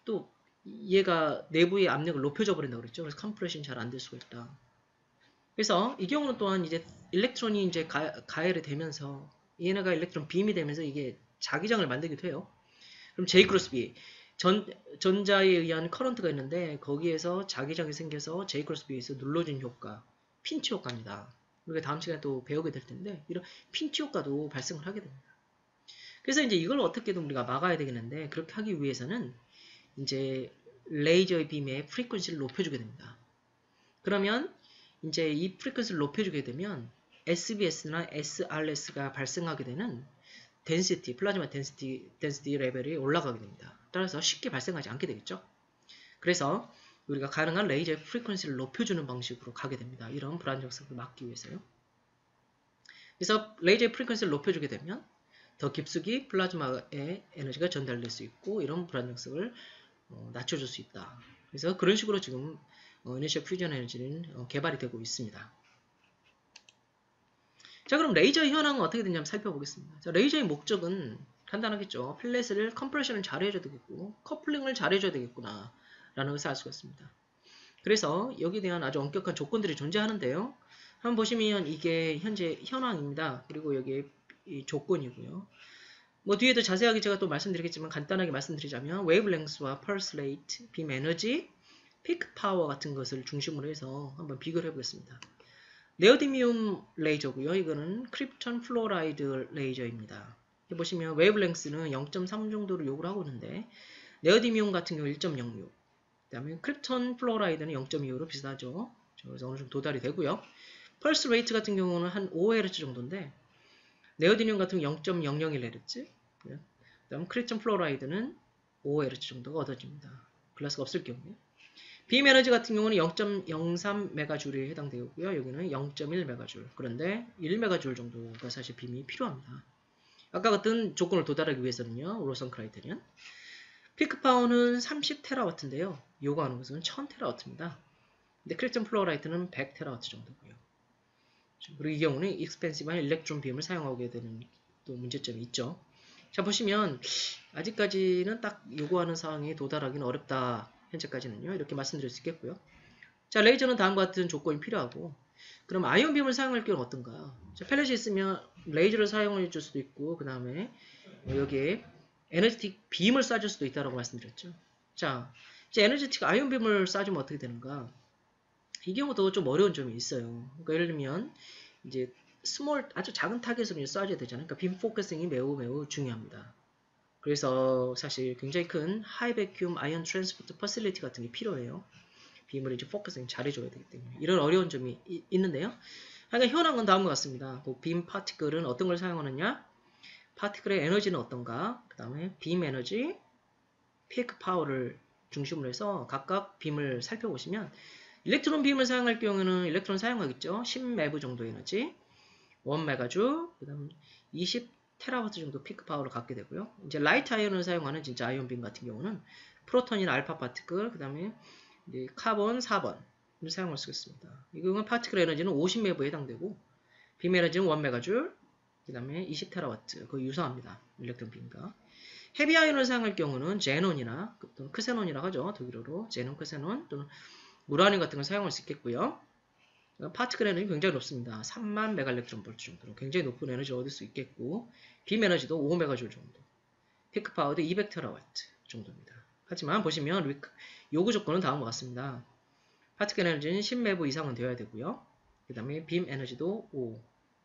또 얘가 내부의 압력을 높여줘 버린다고 그랬죠. 그래서 compression 잘안 될 수가 있다. 그래서 이 경우는 또한 이제 electron이 이제 가, 가열이 되면서 얘네가 electron beam이 되면서 이게 자기장을 만들기도 해요. 그럼 J cross B 전, 전자에 의한 current가 있는데 거기에서 자기장이 생겨서 J cross B에서 눌러준 효과 핀치 효과입니다. 우리가 다음 시간에 또 배우게 될 텐데 이런 핀치 효과도 발생을 하게 됩니다. 그래서 이제 이걸 어떻게든 우리가 막아야 되겠는데 그렇게 하기 위해서는 이제 레이저의 빔의 frequency를 높여주게 됩니다. 그러면 이제 이 frequency를 높여주게 되면 SBS나 SRS가 발생하게 되는 density, plasma density, density level이 올라가게 됩니다. 따라서 쉽게 발생하지 않게 되겠죠. 그래서 우리가 가능한 레이저의 frequency를 높여주는 방식으로 가게 됩니다. 이런 불안정성을 막기 위해서요. 그래서 레이저의 frequency를 높여주게 되면 더 깊숙이 플라즈마의 에너지가 전달될 수 있고 이런 불안정성을 어, 낮춰줄 수 있다. 그래서 그런 식으로 지금 어, inertial fusion energy는 어, 개발이 되고 있습니다. 자 그럼 레이저 현황은 어떻게 되냐면 살펴보겠습니다. 자, 레이저의 목적은 간단하겠죠. pellet을 compression을 잘 해줘야 되겠고 coupling을 잘 해줘야 되겠구나 라는 것을 알 수가 있습니다. 그래서 여기에 대한 아주 엄격한 조건들이 존재하는데요. 한번 보시면 이게 현재 현황입니다. 그리고 여기 조건이고요. 뭐 뒤에도 자세하게 제가 또 말씀드리겠지만 간단하게 말씀드리자면 wavelength와 pulse rate, beam energy, peak power 같은 것을 중심으로 해서 한번 비교를 해보겠습니다. neodymium 레이저고요. 이거는 krypton fluoride 레이저입니다. 보시면 wavelength는 0.3 정도로 요구를 하고 있는데 네오디뮴 같은 경우 1.06. 그 다음에 krypton fluoride는 0.25로 비슷하죠. 그래서 어느 정도 도달이 되고요. pulse rate 같은 경우는 한 5Hz 정도인데 네오디뮴 같은 경우 0.001Hz. 그 다음 krypton fluoride는 5Hz 정도가 얻어집니다. 글라스가 없을 경우에. beam energy 같은 경우는 0.03메가줄에 해당되고요. 여기는 0.1메가줄. 그런데 1메가줄 정도가 사실 빔이 필요합니다. 아까 같은 조건을 도달하기 위해서는요. Lawson criterion. peak power는 30테라와트인데요. 요구하는 것은 1000테라와트입니다. 근데 krypton fluoride는 100테라와트 정도고요. 그리고 이 경우는 expensive한 electron beam을 사용하게 되는 또 문제점이 있죠. 자 보시면 아직까지는 딱 요구하는 사항에 도달하기는 어렵다. 현재까지는요. 이렇게 말씀드릴 수 있겠고요. 자 레이저는 다음과 같은 조건이 필요하고 그럼 ion beam을 사용할 경우는 어떤가? 자, 펠렛이 있으면 레이저를 사용해 줄 수도 있고 그 다음에 여기에 energetic beam을 쏴줄 수도 있다고 말씀드렸죠. 자, 이제 energetic ion beam을 쏴주면 어떻게 되는가? 이 경우도 좀 어려운 점이 있어요. 그러니까 예를 들면 이제 small 아주 작은 타겟으로 쏴줘야 되잖아요. 그러니까 beam focusing이 매우 매우 중요합니다. 그래서 사실 굉장히 큰 high vacuum ion transport facility 같은 게 필요해요. 빔을 이제 focusing 잘해줘야 되기 때문에 이런 어려운 점이 이, 있는데요. 그러니까 현황은 다음과 같습니다. 그 beam particle은 어떤 걸 사용하느냐? particle의 에너지는 어떤가? 그 다음에 beam energy, peak power를 중심으로 해서 각각 빔을 살펴보시면 electron beam을 사용할 경우는 electron 사용하겠죠. 10MeV 정도 에너지, 1메가줄, 그 다음 20 테라와트 정도 peak power를 갖게 되고요. 이제 light ion을 사용하는 진짜 ion beam 같은 경우는 proton이나 alpha particle, 그 다음에 카본 4번을 사용할 수 있습니다. 이 경우는 particle energy는 50MeV에 해당되고 beam energy는 1메가줄, 그 다음에 20테라와트, 거의 유사합니다. electron beam과. heavy ion을 사용할 경우는 제논이나 또는 크세논이라고 하죠. 독일어로 제논, 크세논 또는 우라늄 같은 걸 사용할 수 있겠고요. particle energy 굉장히 높습니다. 3만 mega electron volt 정도로 굉장히 높은 에너지를 얻을 수 있겠고 beam energy도 5메가줄 정도 peak power도 200테라와트 정도입니다. 하지만 보시면 요구 조건은 다음과 같습니다. particle energy는 10MeV 이상은 되어야 되고요. 그 다음에 beam energy도 5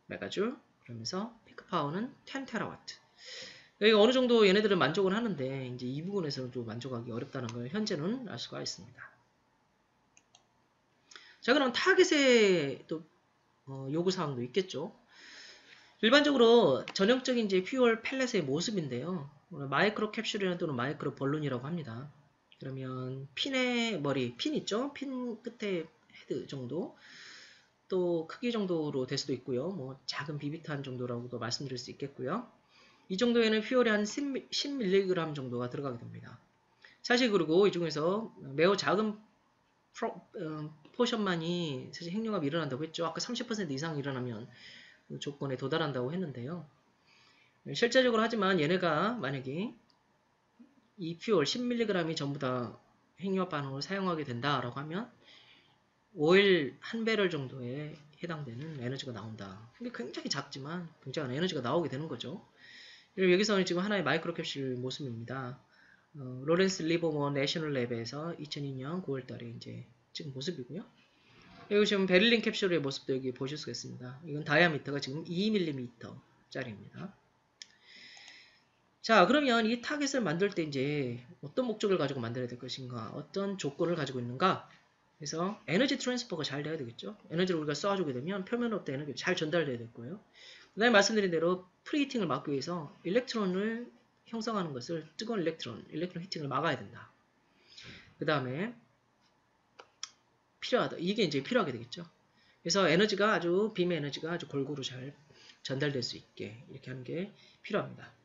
메가줄 그러면서 peak power는 10 테라와트 여기 어느 정도 얘네들은 만족을 하는데 이제 이 부분에서는 좀 만족하기 어렵다는 걸 현재는 알 수가 있습니다. 자 그럼 타겟의 또 어, 요구사항도 있겠죠. 일반적으로 전형적인 이제 fuel pellet의 모습인데요. microcapsule이나 또는 microballoon이라고 합니다. 그러면 핀의 머리, 핀 있죠? 핀 끝에 헤드 정도 또 크기 정도로 될 수도 있고요. 뭐 작은 비비탄 정도라고도 말씀드릴 수 있겠고요. 이 정도에는 fuel이 한 10, 10mg 정도가 들어가게 됩니다. 사실 그리고 이 중에서 매우 작은 프로, 어, portion만이 사실 핵융합이 일어난다고 했죠. 아까 30% 이상 일어나면 그 조건에 도달한다고 했는데요. 실제적으로 하지만 얘네가 만약에 이 fuel 10mg이 전부 다 핵융합 반응을 사용하게 된다라고 하면 오일 한 배럴 정도에 해당되는 에너지가 나온다. 근데 굉장히 작지만 굉장한 에너지가 나오게 되는 거죠. 여기서는 지금 하나의 microcapsule 모습입니다. 어, Lawrence Livermore National Lab에서 2002년 9월달에 이제 찍은 모습이고요. 여기 지금 beryllium capsule의 모습도 여기 보실 수가 있습니다. 이건 diameter가 지금 2mm 짜리입니다. 자, 그러면 이 타겟을 만들 때 이제 어떤 목적을 가지고 만들어야 될 것인가, 어떤 조건을 가지고 있는가, 그래서 energy transfer가 잘 돼야 되겠죠. 에너지를 우리가 쏴주게 되면 표면으로부터 에너지가 잘 전달돼야 될 거예요. 그 다음에 말씀드린 대로 preheating을 막기 위해서 electron을 형성하는 것을 뜨거운 electron, electron heating을 막아야 된다. 그 다음에 필요하다. 이게 이제 필요하게 되겠죠. 그래서 에너지가 아주 빔의 에너지가 아주 골고루 잘 전달될 수 있게 이렇게 하는 게 필요합니다.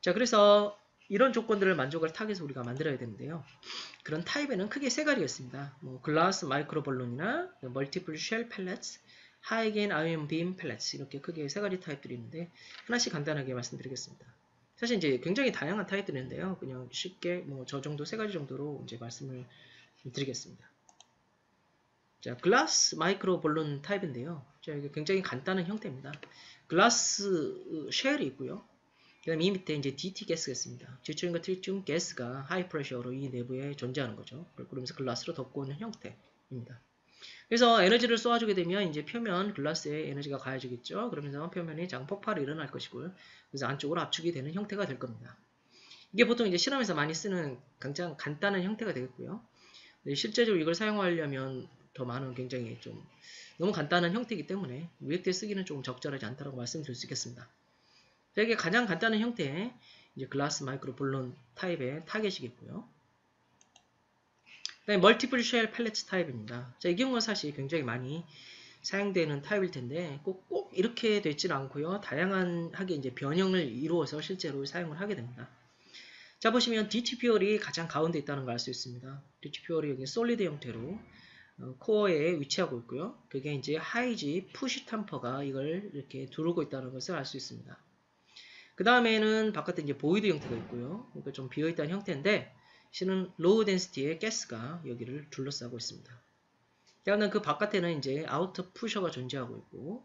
자, 그래서 이런 조건들을 만족할 타겟을 우리가 만들어야 되는데요. 그런 타입에는 크게 세 가지가 있습니다. 뭐 glass microballoon이나 multiple shell pellets, high gain ion beam pellets 이렇게 크게 세 가지 타입들이 있는데 하나씩 간단하게 말씀드리겠습니다. 사실 이제 굉장히 다양한 타입들인데요. 그냥 쉽게 뭐 저 정도 세 가지 정도로 이제 말씀을 드리겠습니다. 자, glass microballoon 타입인데요. 자, 이게 굉장히 간단한 형태입니다. glass shell이 있고요. 그 다음에 이 밑에 이제 DT 가스가 있습니다. deuterium과 tritium 가스가 high pressure로 이 내부에 존재하는 거죠. 그러면서 glass로 덮고 있는 형태입니다. 그래서 에너지를 쏘아주게 되면 이제 표면 glass에 에너지가 가해지겠죠. 그러면서 표면에 작은 폭발이 일어날 것이고요. 그래서 안쪽으로 압축이 되는 형태가 될 겁니다. 이게 보통 이제 실험에서 많이 쓰는 굉장히 간단한 형태가 되겠고요. 실제적으로 이걸 사용하려면 더 많은 굉장히 좀 너무 간단한 형태이기 때문에 reactor에 쓰기는 좀 적절하지 않다고 말씀드릴 수 있겠습니다. 이게 가장 간단한 형태의 이제 glass microballoon 타입의 타겟이겠고요. 그다음에 multiple shell pellet 타입입니다. 자, 이 경우는 사실 굉장히 많이 사용되는 타입일 텐데 꼭, 꼭 이렇게 되지는 않고요. 다양하게 이제 변형을 이루어서 실제로 사용을 하게 됩니다. 자 보시면 DT fuel이 가장 가운데 있다는 걸 알 수 있습니다. DT fuel이 여기 solid 형태로 어, 코어에 위치하고 있고요. 그게 이제 high-Z pusher tamper가 이걸 이렇게 두르고 있다는 것을 알 수 있습니다. 그 다음에는 바깥에 이제 void 형태가 있고요. 그러니까 좀 비어있다는 형태인데 실은 low density의 가스가 여기를 둘러싸고 있습니다. 그다음 그 바깥에는 이제 outer pusher가 존재하고 있고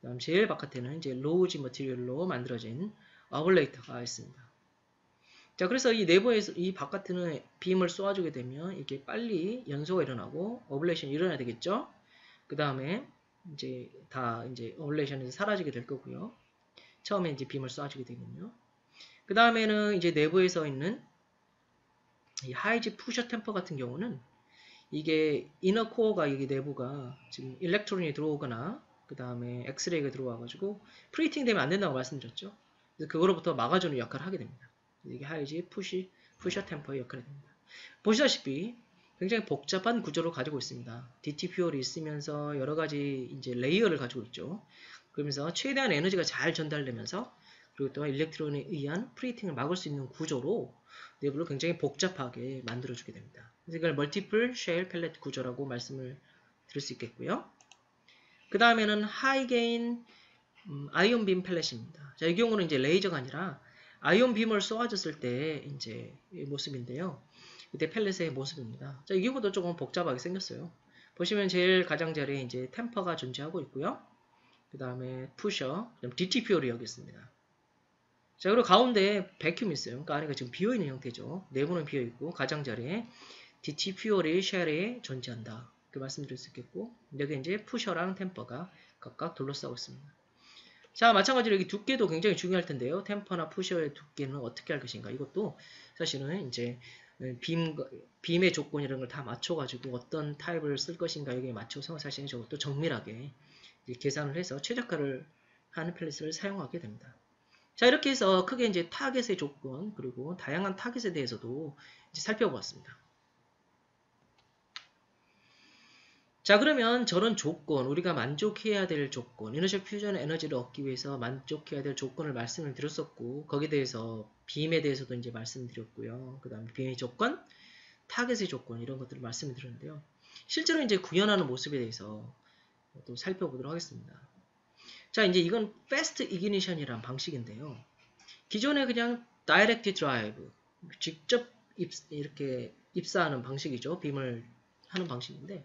그다음 제일 바깥에는 이제 low-Z material로 만들어진 ablator가 있습니다. 자, 그래서 이 내부에서 이 바깥에는 빔을 쏘아주게 되면 이렇게 빨리 연소가 일어나고 ablation이 일어나야 되겠죠. 그 다음에 이제 다 이제 ablation에서 사라지게 될 거고요. 처음에 이제 빔을 쏘아주게 되면요. 그 다음에는 이제 내부에서 있는 이 high-Z pusher tamper 같은 경우는 이게 이너 코어가 여기 내부가 지금 electron이 들어오거나 그 다음에 엑스레이가 들어와가지고 preheating 되면 안 된다고 말씀드렸죠. 그래서 그거로부터 막아주는 역할을 하게 됩니다. 이게 high-Z push, pusher tamper의 역할이 됩니다. 보시다시피 굉장히 복잡한 구조를 가지고 있습니다. DT fuel 있으면서 여러 가지 이제 layer를 가지고 있죠. 그러면서 최대한 에너지가 잘 전달되면서 그리고 또 electron에 의한 preheating을 막을 수 있는 구조로 내부를 굉장히 복잡하게 만들어주게 됩니다. 그래서 이걸 multiple shell pellet 구조라고 말씀을 드릴 수 있겠고요. 그 다음에는 high gain 음, ion beam pellet입니다. 자, 이 경우는 이제 레이저가 아니라 ion beam을 쏘아줬을 때 이제 모습인데요. 이때 pellet의 모습입니다. 자, 이 경우도 조금 복잡하게 생겼어요. 보시면 제일 가장자리에 이제 tamper가 존재하고 있고요. 그 다음에 pusher, DT fuel 여기 있습니다. 자, 그리고 가운데 vacuum이 있어요. 그러니까 안에가 지금 비어있는 형태죠. 내부는 비어있고 가장자리에 DTPO의 쉘이 존재한다. 그 말씀드릴 수 있겠고 여기 이제 pusher랑 tamper가 각각 둘러싸고 있습니다. 자, 마찬가지로 여기 두께도 굉장히 중요할 텐데요. tamper나 pusher의 두께는 어떻게 할 것인가. 이것도 사실은 이제 빔, 빔의 조건 이런 걸 다 맞춰가지고 어떤 타입을 쓸 것인가 여기에 맞춰서 사실 저것도 정밀하게 계산을 해서 최적화를 하는 pellet을 사용하게 됩니다. 자, 이렇게 해서 크게 이제 타겟의 조건 그리고 다양한 타겟에 대해서도 이제 살펴보았습니다. 자 그러면 저런 조건 우리가 만족해야 될 조건 inertial fusion energy를 얻기 위해서 만족해야 될 조건을 말씀을 드렸었고 거기에 대해서 빔에 대해서도 이제 말씀드렸고요 그 다음에 빔의 조건 타겟의 조건 이런 것들을 말씀을 드렸는데요 실제로 이제 구현하는 모습에 대해서 또 살펴보도록 하겠습니다 자 이제 이건 fast ignition이란 방식인데요 기존에 그냥 direct drive 직접 입, 이렇게 입사하는 방식이죠 빔을 하는 방식인데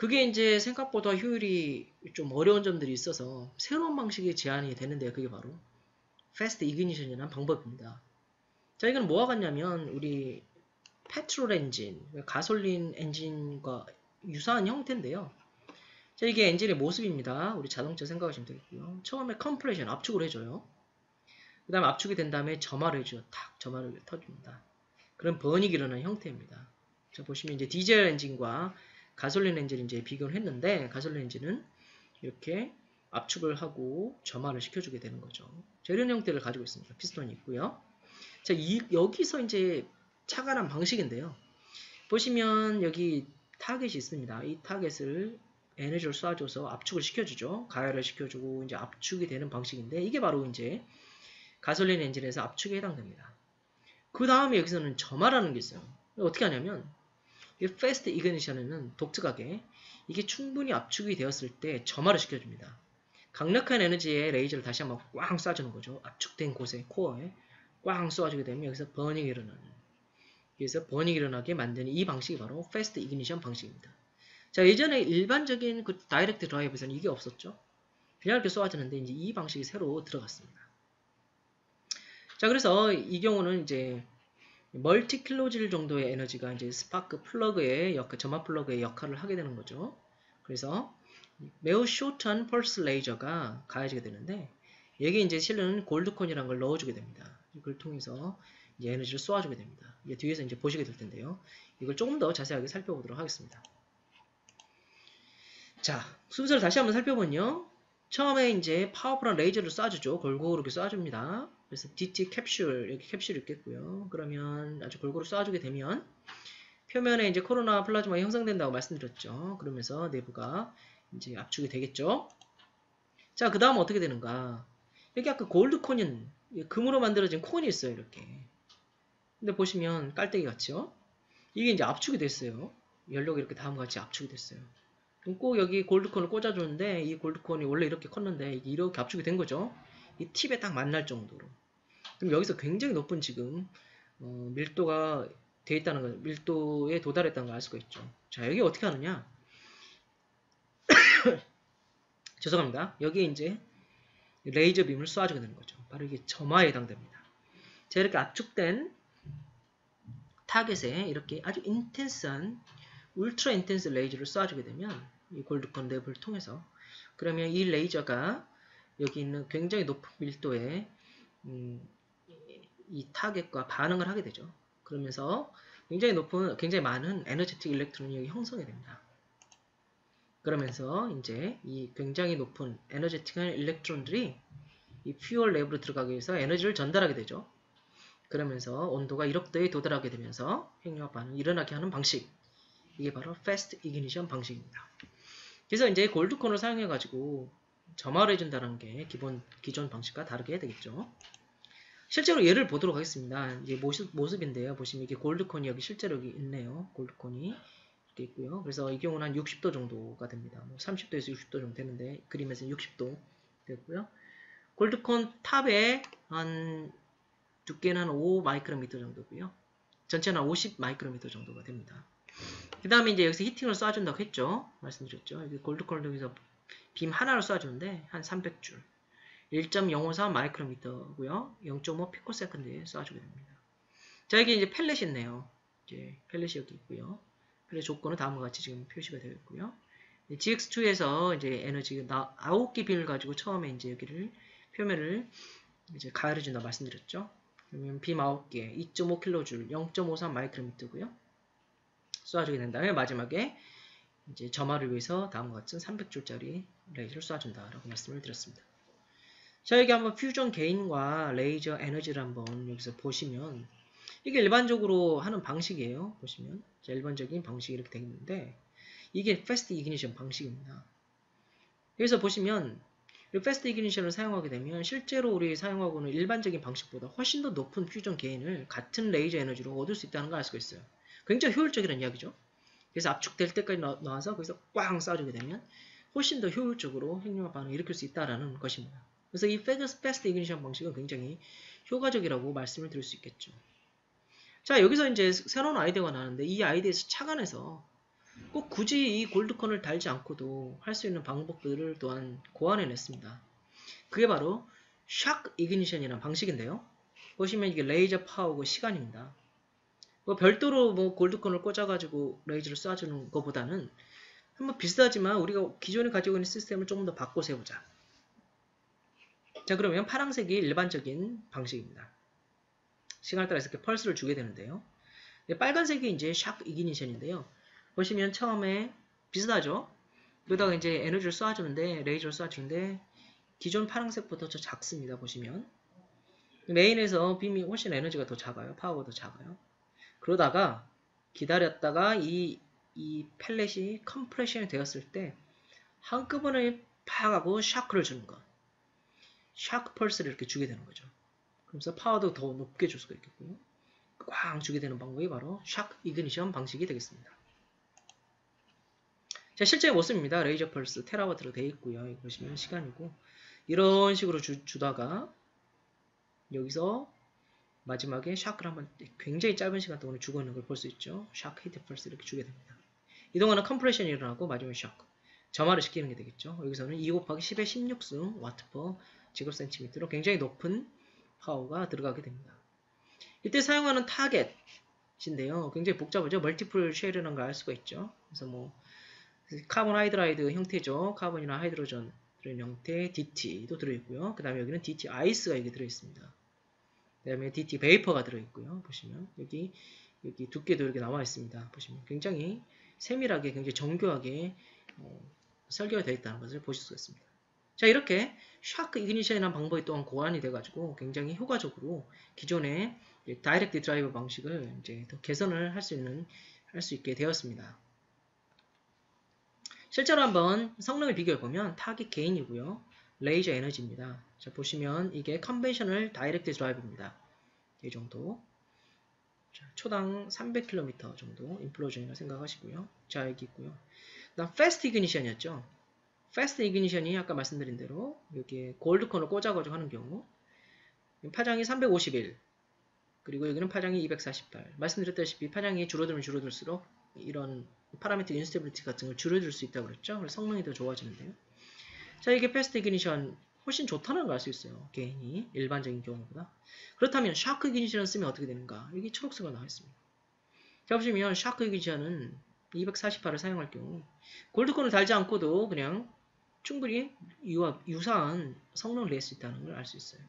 그게 이제 생각보다 효율이 좀 어려운 점들이 있어서 새로운 방식이 제안이 되는데요. 그게 바로 fast ignition이라는 방법입니다. 자, 이건 뭐와 같냐면 우리 petrol 엔진, 가솔린 엔진과 유사한 형태인데요. 자, 이게 엔진의 모습입니다. 우리 자동차 생각하시면 되겠고요. 처음에 compression, 압축을 해줘요. 그 다음에 압축이 된 다음에 점화를 해줘요. 탁, 점화를 터줍니다. 그럼 burning이 일어나는 형태입니다. 자, 보시면 이제 디젤 엔진과 가솔린 엔진을 이제 비교를 했는데 가솔린 엔진은 이렇게 압축을 하고 점화를 시켜주게 되는 거죠. 자, 이런 형태를 가지고 있습니다. 피스톤이 있고요. 자, 이, 여기서 이제 착안한 방식인데요. 보시면 여기 타겟이 있습니다. 이 타겟을 에너지를 쏴줘서 압축을 시켜주죠. 가열을 시켜주고 이제 압축이 되는 방식인데 이게 바로 이제 가솔린 엔진에서 압축에 해당됩니다. 그 다음에 여기서는 점화라는 게 있어요. 어떻게 하냐면 이 fast ignition에는 독특하게 이게 충분히 압축이 되었을 때 점화를 시켜줍니다. 강력한 에너지의 레이저를 다시 한번 꽝 쏴주는 거죠. 압축된 곳에 코어에 꽝 쏘아주게 되면 여기서 burning이 일어나는 그래서 burning이 일어나게 만드는 이 방식이 바로 fast ignition 방식입니다. 자 예전에 일반적인 그 direct drive에서는 이게 없었죠. 그냥 이렇게 쏘아주는데 이제 이 방식이 새로 들어갔습니다. 자 그래서 이 경우는 이제 multi kilojoule 정도의 에너지가 이제 spark plug의 역, 점화 플러그의 역할을 하게 되는 거죠. 그래서 매우 short한 펄스 레이저가 가해지게 되는데 여기 이제 실은 gold cone이라는 걸 넣어주게 됩니다. 이걸 통해서 이제 에너지를 쏘아주게 됩니다. 이게 뒤에서 이제 보시게 될 텐데요. 이걸 조금 더 자세하게 살펴보도록 하겠습니다. 자, 순서를 다시 한번 살펴보면요. 처음에 이제 powerful한 레이저를 쏴주죠. 골고루 이렇게 쏴줍니다. 그래서 DT 캡슐, 여기 캡슐이 있겠고요. 그러면 아주 골고루 쏴주게 되면 표면에 이제 코로나 플라즈마가 형성된다고 말씀드렸죠. 그러면서 내부가 이제 압축이 되겠죠. 자, 그 다음 어떻게 되는가? 여기 아까 골드 코인, 금으로 만들어진 콘이 있어요. 이렇게. 근데 보시면 깔때기 같죠? 이게 이제 압축이 됐어요. 연료가 이렇게 다음과 같이 압축이 됐어요. 꼭 여기 골드콘을 꽂아주는데 이 골드콘이 원래 이렇게 컸는데 이렇게 압축이 된 거죠. 이 팁에 딱 만날 정도로. 그럼 여기서 굉장히 높은 지금 어, 밀도가 돼 있다는 거, 밀도에 도달했다는 걸 알 수가 있죠. 자, 여기 어떻게 하느냐? (coughs) 죄송합니다. 여기에 이제 레이저 빔을 쏴주게 되는 거죠. 바로 이게 점화에 해당됩니다. 자, 이렇게 압축된 타겟에 이렇게 아주 intense한 ultra intense 레이저를 쏴주게 되면 이 gold cone 랩을 통해서 그러면 이 레이저가 여기 있는 굉장히 높은 밀도의 음, 이 타겟과 반응을 하게 되죠. 그러면서 굉장히 높은, 굉장히 많은 energetic electron이 형성이 됩니다. 그러면서 이제 이 굉장히 높은 energetic한 electron들이 이 fuel 랩으로 들어가기 위해서 에너지를 전달하게 되죠. 그러면서 온도가 1억도에 도달하게 되면서 핵융합 반응이 일어나게 하는 방식. 이게 바로 fast ignition 방식입니다. 그래서 이제 골드콘을 사용해 가지고 점화를 해준다는 게 기본 기존 방식과 다르게 되겠죠. 실제로 예를 보도록 하겠습니다. 이제 모습, 모습인데요. 보시면 이게 골드콘이 여기 실제로 여기 있네요. 골드콘이 이렇게 있고요. 그래서 이 경우는 한 60도 정도가 됩니다. 뭐 30도에서 60도 정도 되는데 그림에서 60도 되고요. 골드콘 탑에 한 두께는 한 5 마이크로미터 정도고요. 전체는 한 50 마이크로미터 정도가 됩니다. 그 다음에 이제 여기서 히팅을 쏴준다고 했죠. 말씀드렸죠. 여기 골드콘을 통해서 빔 하나를 쏴주는데 한 300줄. 1.054 마이크로미터고요. 0.5 피코세컨드에 쏴주게 됩니다. 자, 여기 이제 펠렛이 있네요. 이제 펠렛이 여기 있고요. 펠렛 조건은 다음과 같이 지금 표시가 되어 있고요. GX2에서 이제 에너지가 9개 빔을 가지고 처음에 이제 여기를 표면을 이제 가열해준다 말씀드렸죠. 그러면 빔 9개, 2.5kJ, 0.53 마이크로미터고요. 쏴주게 된 다음에 마지막에 이제 점화를 위해서 다음과 같은 300줄짜리 레이저를 쏴준다라고 말씀을 드렸습니다. 자 여기 한번 fusion gain과 레이저 에너지를 한번 여기서 보시면 이게 일반적으로 하는 방식이에요. 보시면 자, 일반적인 방식이 이렇게 되어 있는데 이게 fast ignition 방식입니다. 여기서 보시면 fast ignition을 사용하게 되면 실제로 우리 사용하고는 일반적인 방식보다 훨씬 더 높은 fusion gain을 같은 레이저 에너지로 얻을 수 있다는 걸 알 수가 있어요. 굉장히 효율적이라는 이야기죠. 그래서 압축될 때까지 나와서 거기서 꽝 쏴주게 되면 훨씬 더 효율적으로 핵융합 반응을 일으킬 수 있다는 것입니다. 그래서 이 fast ignition 방식은 굉장히 효과적이라고 말씀을 드릴 수 있겠죠. 자 여기서 이제 새로운 아이디어가 나는데 이 아이디어에서 착안해서 꼭 굳이 이 gold cone을 달지 않고도 할 수 있는 방법들을 또한 고안해냈습니다. 그게 바로 shock ignition이라는 방식인데요. 보시면 이게 레이저 파워고 시간입니다. 뭐 별도로 뭐 골드콘을 꽂아가지고 레이저를 쏴주는 것보다는 한번 비슷하지만 우리가 기존에 가지고 있는 시스템을 조금 더 바꿔서 해보자. 자 그러면 파란색이 일반적인 방식입니다. 시간에 따라서 이렇게 펄스를 주게 되는데요. 빨간색이 이제 샥 이기니션인데요. 보시면 처음에 비슷하죠? 그러다가 이제 에너지를 쏴주는데 레이저를 쏴주는데 기존 파란색보다 더 작습니다. 보시면 메인에서 beam이 훨씬 에너지가 더 작아요. 파워가 더 작아요. 그러다가 기다렸다가 이, 이 pellet이 compression이 되었을 때 한꺼번에 팍 하고 shock를 주는 것. shock pulse를 이렇게 주게 되는 거죠. 그러면서 파워도 더 높게 줄 수가 있겠고요. 꽝 주게 되는 방법이 바로 shock ignition 방식이 되겠습니다. 자, 실제 모습입니다. 레이저 pulse terawatt로 되어 있고요. 보시면 시간이고 이런 식으로 주, 주다가 여기서 마지막에 shock를 한번 굉장히 짧은 시간 동안 주고 있는 걸 볼 수 있죠. shock heat pulse 이렇게 주게 됩니다. 이 동안은 compression이 일어나고 마지막에 샤크 점화를 시키는 게 되겠죠. 여기서는 2 곱하기 10의 16승 와트 per 제곱센티미터로 굉장히 높은 파워가 들어가게 됩니다. 이때 사용하는 target인데요. 굉장히 복잡하죠. multiple shell이라는 걸 알 수가 있죠. 그래서 뭐 carbon hydride 형태죠. carbon이나 hydrogen 들어있는 형태 DT도 들어있고요. 그 다음에 여기는 DT ice가 여기 들어있습니다. 그 다음에 DT vapor가 들어있고요. 보시면 여기 여기 두께도 이렇게 나와 있습니다. 보시면 굉장히 세밀하게 굉장히 정교하게 어, 설계가 되어 있다는 것을 보실 수가 있습니다. 자 이렇게 shock ignition이라는 방법이 또한 고안이 돼가지고 굉장히 효과적으로 기존의 direct drive 방식을 이제 더 개선을 할 수 있는 할 수 있게 되었습니다. 실제로 한번 성능을 비교해 보면 target gain이고요. 레이저 에너지입니다. 자 보시면 이게 conventional direct drive입니다. 이 정도 자, 초당 300km 정도 implosion이라 생각하시고요. 자 여기 있고요. 그다음 fast ignition이었죠. fast ignition이 아까 말씀드린 대로 여기에 gold cone을 꽂아가지고 하는 경우 파장이 351 그리고 여기는 파장이 248 말씀드렸다시피 파장이 줄어들면 줄어들수록 이런 parametric instability 같은 걸 줄여줄 수 있다고 그랬죠. 그래서 성능이 더 좋아지는데요. 자 이게 fast ignition 훨씬 좋다는 걸 알 수 있어요. gain이 일반적인 경우보다. 그렇다면 shock ignition을 쓰면 어떻게 되는가? 여기 초록색으로 나와 있습니다. 자 보시면 shock ignition은 248을 사용할 경우 gold cone을 달지 않고도 그냥 충분히 유사한 성능을 낼 수 있다는 걸 알 수 있어요.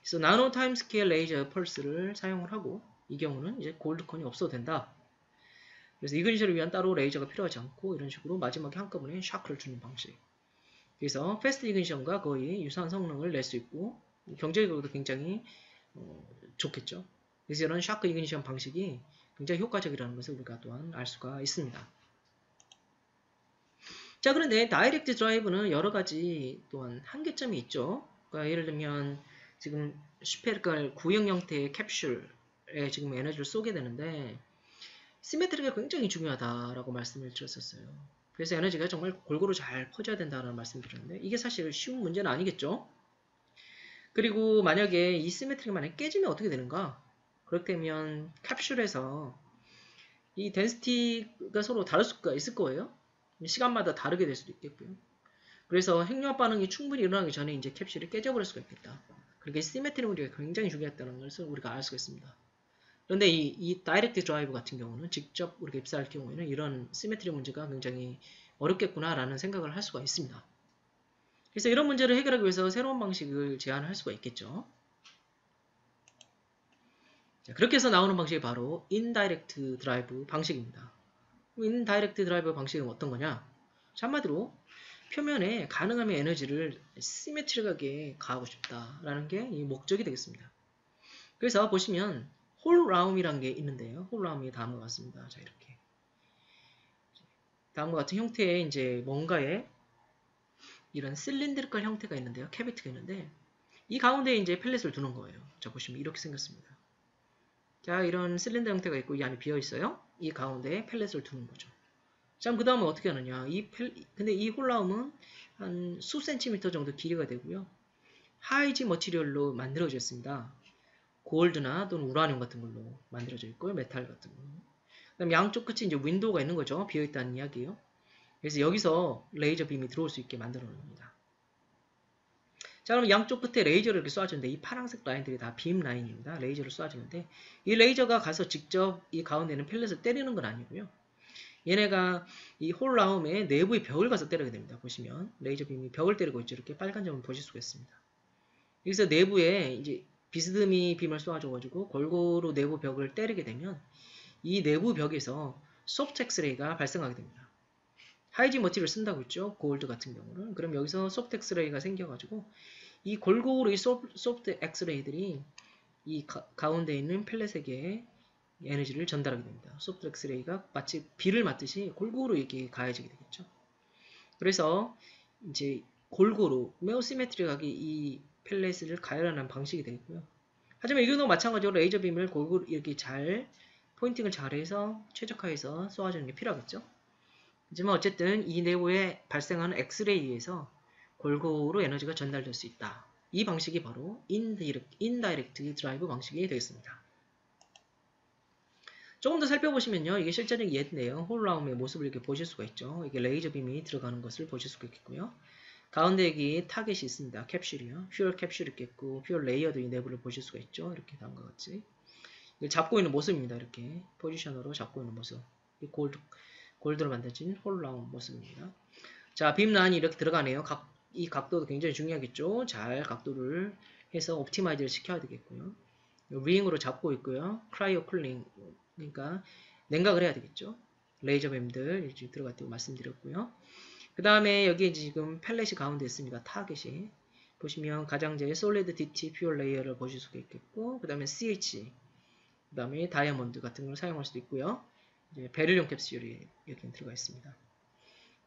그래서 nano time scale 레이저 pulse를 사용을 하고 이 경우는 이제 gold cone이 없어도 된다. 그래서 ignition을 위한 따로 레이저가 필요하지 않고 이런 식으로 마지막에 한꺼번에 shock를 주는 방식. 그래서 fast ignition과 거의 유사한 성능을 낼 수 있고 경제적으로도 굉장히 어, 좋겠죠. 그래서 이런 shock ignition 방식이 굉장히 효과적이라는 것을 우리가 또한 알 수가 있습니다. 자 그런데 direct drive는 여러 가지 또한 한계점이 있죠. 그러니까 예를 들면 지금 spherical 구형 형태의 캡슐에 지금 에너지를 쏘게 되는데 symmetry가 굉장히 중요하다라고 말씀을 드렸었어요. 그래서 에너지가 정말 골고루 잘 퍼져야 된다는 말씀을 드렸는데 이게 사실 쉬운 문제는 아니겠죠. 그리고 만약에 이 symmetry가 만약 깨지면 어떻게 되는가? 그렇다면 캡슐에서 이 density가 서로 다를 수가 있을 거예요. 시간마다 다르게 될 수도 있겠고요. 그래서 핵융합 반응이 충분히 일어나기 전에 이제 캡슐이 깨져버릴 수가 있겠다. 그렇게 symmetry 문제가 굉장히 중요했다는 것을 우리가 알 수가 있습니다. 그런데 이, 이 direct drive 같은 경우는 직접 우리가 입사할 경우에는 이런 symmetry 문제가 굉장히 어렵겠구나라는 생각을 할 수가 있습니다. 그래서 이런 문제를 해결하기 위해서 새로운 방식을 제안할 수가 있겠죠. 자, 그렇게 해서 나오는 방식이 바로 indirect drive 방식입니다. indirect drive 방식은 어떤 거냐? 자, 한마디로 표면에 가능하면 에너지를 symmetric하게 가하고 싶다라는 게 이 목적이 되겠습니다. 그래서 보시면 hohlraum이라는 게 있는데요. hohlraum이 다음과 같습니다. 자, 이렇게. 다음과 같은 형태의 이제 뭔가에 이런 cylindrical 형태가 있는데요. cavity가 있는데 이 가운데에 이제 pellet을 두는 거예요. 자, 보시면 이렇게 생겼습니다. 자, 이런 실린더 형태가 있고 이 안에 비어 있어요. 이 가운데에 pellet을 두는 거죠. 자, 그 다음은 어떻게 하느냐. 이 펠, 근데 이 hohlraum은 한 수 센티미터 정도 길이가 되고요. high-Z material로 만들어졌습니다. gold나 또는 우라늄 같은 걸로 만들어져 있고요. 메탈 같은 걸로. 그다음 양쪽 끝에 이제 window가 있는 거죠. 비어 있다는 이야기예요. 그래서 여기서 레이저 beam이 들어올 수 있게 만들어 놓은 겁니다. 자, 그럼 양쪽 끝에 레이저를 이렇게 쏴주는데 이 파란색 라인들이 다 beam line입니다. 레이저를 쏴주는데 이 레이저가 가서 직접 이 가운데 있는 pellet을 때리는 건 아니고요. 얘네가 이 hohlraum의 내부의 벽을 가서 때리게 됩니다. 보시면 레이저 beam이 벽을 때리고 있죠. 이렇게 빨간 점을 보실 수가 있습니다. 여기서 내부에 이제 비스듬히 beam을 쏘아줘가지고 골고루 내부 벽을 때리게 되면 이 내부 벽에서 soft X-ray가 발생하게 됩니다. high-Z material을 쓴다고 했죠. 골드 같은 경우는. 그럼 여기서 soft X-ray가 생겨가지고 이 골고루 이 soft X-ray들이 이 가, 운데 있는 pellet에게 에너지를 전달하게 됩니다. soft X-ray가 마치 비를 맞듯이 골고루 이렇게 가해지게 되겠죠. 그래서 이제 골고루 매우 symmetric하게 이 pellet을 가열하는 방식이 되겠고요. 하지만 이경우도 마찬가지로 레이저 빔을 골고루 이렇게 잘 pointing을 잘해서 최적화해서 쏘아주는 게 필요하겠죠. 하지만 어쨌든 이 내부에 발생하는 엑스레이에서 골고루 에너지가 전달될 수 있다. 이 방식이 바로 indirect drive 방식이 되겠습니다. 조금 더 살펴보시면요. 이게 실제적인 예인데요. hohlraum의 모습을 이렇게 보실 수가 있죠. 이게 레이저 빔이 들어가는 것을 보실 수가 있겠고요. 가운데 여기 타겟이 있습니다. 캡슐이요. fuel capsule이 있겠고 fuel layer도 이 내부를 보실 수가 있죠. 이렇게 다음과 같이. 잡고 있는 모습입니다. 이렇게 포지션으로 잡고 있는 모습. 이 gold, gold로 만들어진 hohlraum 모습입니다. 자, beam line이 이렇게 들어가네요. 각, 이 각도도 굉장히 중요하겠죠. 잘 각도를 해서 optimize를 시켜야 되겠고요. 링으로 잡고 있고요. cryo cooling 그러니까 냉각을 해야 되겠죠. 레이저 빔들 이렇게 들어갔다고 말씀드렸고요. 그 다음에 여기 지금 pellet이 가운데 있습니다. 타겟이 보시면 가장자리 솔리드 DT 퓨어 레이어를 보실 수가 있겠고 그 다음에 CH 그 다음에 다이아몬드 같은 걸 사용할 수도 있고요. 이제 베릴륨 캡슐이 여기 들어가 있습니다.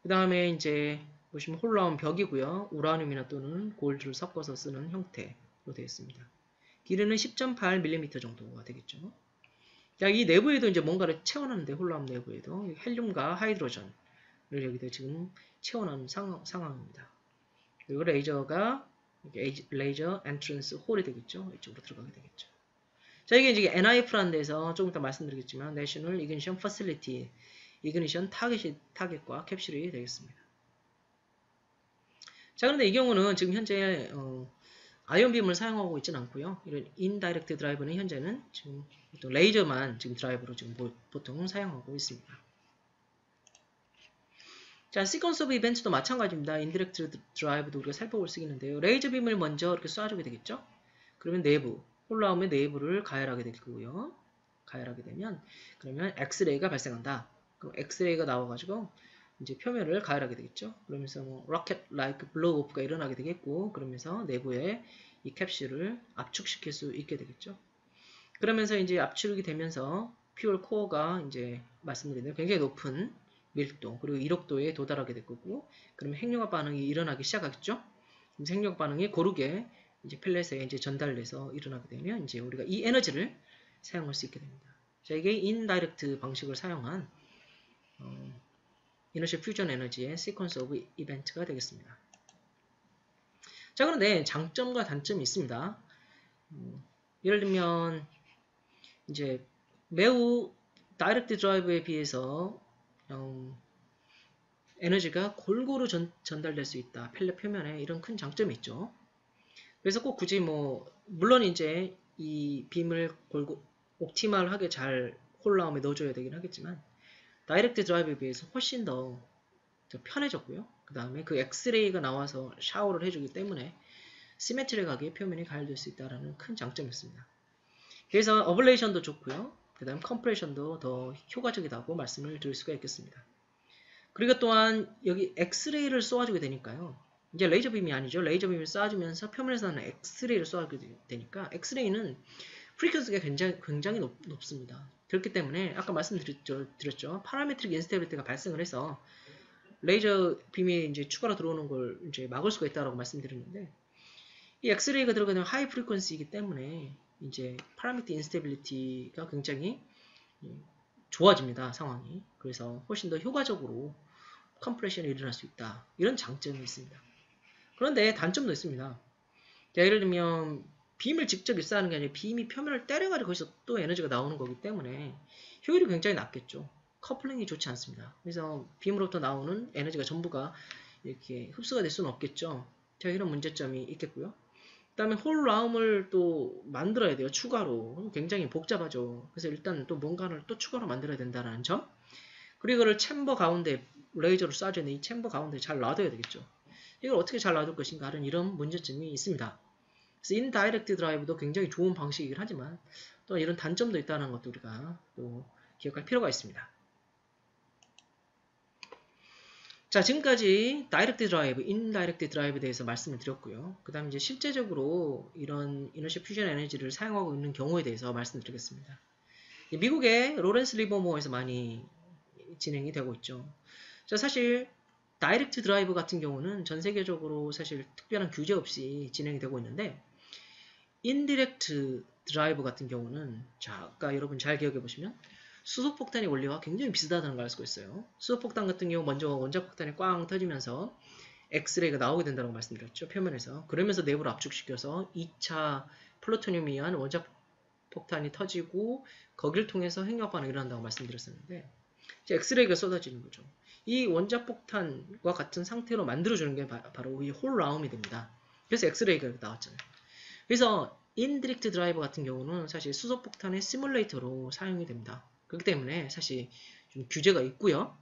그 다음에 이제 보시면 hohlraum 벽이고요. 우라늄이나 또는 gold를 섞어서 쓰는 형태로 되어 있습니다. 길이는 10.8mm 정도가 되겠죠. 자, 이 내부에도 이제 뭔가를 채워놨는데 hohlraum 내부에도 헬륨과 hydrogen 을 여기다 지금 채워놓은 상황, 상황입니다. 그리고 레이저가 laser entrance hole이 되겠죠. 이쪽으로 들어가게 되겠죠. 자, 이게 이제 NIF라는 데서 조금 이따 말씀드리겠지만 National Ignition Facility, 이그니션 타겟이, 타겟과 캡슐이 되겠습니다. 자, 그런데 이 경우는 지금 현재 어, ion beam을 사용하고 있지는 않고요. 이런 indirect drive는 현재는 지금 레이저만 지금 drive로 지금 보통 사용하고 있습니다. 자, sequence of event도 마찬가지입니다. indirect drive도 우리가 살펴볼 수 있는데요. 레이저 빔을 먼저 이렇게 쏴주게 되겠죠? 그러면 내부, hohlraum의 내부를 가열하게 될 거고요. 가열하게 되면 그러면 엑스레이가 발생한다. 그럼 엑스레이가 나와가지고 이제 표면을 가열하게 되겠죠. 그러면서 뭐 rocket-like blow off가 일어나게 되겠고 그러면서 내부에 이 캡슐을 압축시킬 수 있게 되겠죠. 그러면서 이제 압축이 되면서 fuel core가 이제 말씀드린 대로 굉장히 높은 밀도 그리고 이력도에 도달하게 될 거고 그러면 핵융합 반응이 일어나기 시작하겠죠. 그럼 핵융합 반응이 고르게 이제 pellet에 이제 전달돼서 일어나게 되면 이제 우리가 이 에너지를 사용할 수 있게 됩니다. 자 이게 indirect 방식을 사용한 어, inertial fusion energy의 sequence of event가 되겠습니다. 자 그런데 장점과 단점이 있습니다. 음, 예를 들면 이제 매우 direct drive에 비해서 음, 에너지가 골고루 전, 전달될 수 있다. pellet 표면에 이런 큰 장점이 있죠. 그래서 꼭 굳이 뭐 물론 이제 이 빔을 골고 optimal하게 잘 hohlraum에 넣어줘야 되긴 하겠지만 direct drive에 비해서 훨씬 더, 더 편해졌고요. 그 다음에 그 엑스레이가 나와서 샤워를 해주기 때문에 symmetric하게 표면이 가열될 수 있다는 큰 장점이 있습니다. 그래서 ablation도 좋고요. 그 다음 compression도 더 효과적이다고 말씀을 드릴 수가 있겠습니다. 그리고 또한 여기 엑스레이를 쏘아주게 되니까요. 이제 레이저 빔이 아니죠. 레이저 빔을 쏴주면서 표면에서 나는 엑스레이를 쏘아주게 되니까 엑스레이는 frequency가 굉장히, 굉장히 높, 습니다 그렇기 때문에 아까 말씀드렸죠. 드렸죠. parametric instability가 발생을 해서 레이저 빔이 이제 추가로 들어오는 걸 이제 막을 수가 있다고 말씀드렸는데 이 엑스레이가 들어가는 high frequency이기 때문에 이제 parametric instability가 굉장히 좋아집니다. 상황이. 그래서 훨씬 더 효과적으로 compression이 일어날 수 있다. 이런 장점이 있습니다. 그런데 단점도 있습니다. 예를 들면 빔을 직접 입사하는 게 아니라 빔이 표면을 때려가지고 거기서 또 에너지가 나오는 거기 때문에 효율이 굉장히 낮겠죠. coupling이 좋지 않습니다. 그래서 빔으로부터 나오는 에너지가 전부가 이렇게 흡수가 될 수는 없겠죠. 자, 이런 문제점이 있겠고요. 그 다음에 hohlraum을 또 만들어야 돼요. 추가로. 굉장히 복잡하죠. 그래서 일단 또 뭔가를 또 추가로 만들어야 된다는 점. 그리고 이거를 chamber 가운데 레이저로 되는 이 chamber 가운데 잘 놔둬야 되겠죠. 이걸 어떻게 잘 놔둘 것인가 하는 이런 문제점이 있습니다. 그래서 indirect drive도 굉장히 좋은 방식이긴 하지만 또 이런 단점도 있다는 것도 우리가 또 기억할 필요가 있습니다. 자, 지금까지 direct drive, indirect drive에 대해서 말씀을 드렸고요. 그 다음 이제 실제적으로 이런 이너시 퓨전 에너지를 사용하고 있는 경우에 대해서 말씀드리겠습니다. 미국의 로렌스 리버모어에서 많이 진행이 되고 있죠. 자, 사실 direct drive 같은 경우는 전 세계적으로 사실 특별한 규제 없이 진행이 되고 있는데 indirect drive 같은 경우는 자, 아까 여러분 잘 기억해 보시면 수소폭탄의 원리와 굉장히 비슷하다는 걸 알 수가 있어요. 수소폭탄 같은 경우 먼저 원자폭탄이 꽝 터지면서 엑스레이가 나오게 된다고 말씀드렸죠. 표면에서. 그러면서 내부를 압축시켜서 2차 플루토늄에 의한 원자폭탄이 터지고 거기를 통해서 핵융합 반응이 일어난다고 말씀드렸었는데 엑스레이가 쏟아지는 거죠. 이 원자폭탄과 같은 상태로 만들어주는 게 바로 이 hohlraum이 됩니다. 그래서 엑스레이가 나왔잖아요. 그래서 indirect drive 같은 경우는 사실 수소폭탄의 시뮬레이터로 사용이 됩니다. 그렇기 때문에 사실 좀 규제가 있고요.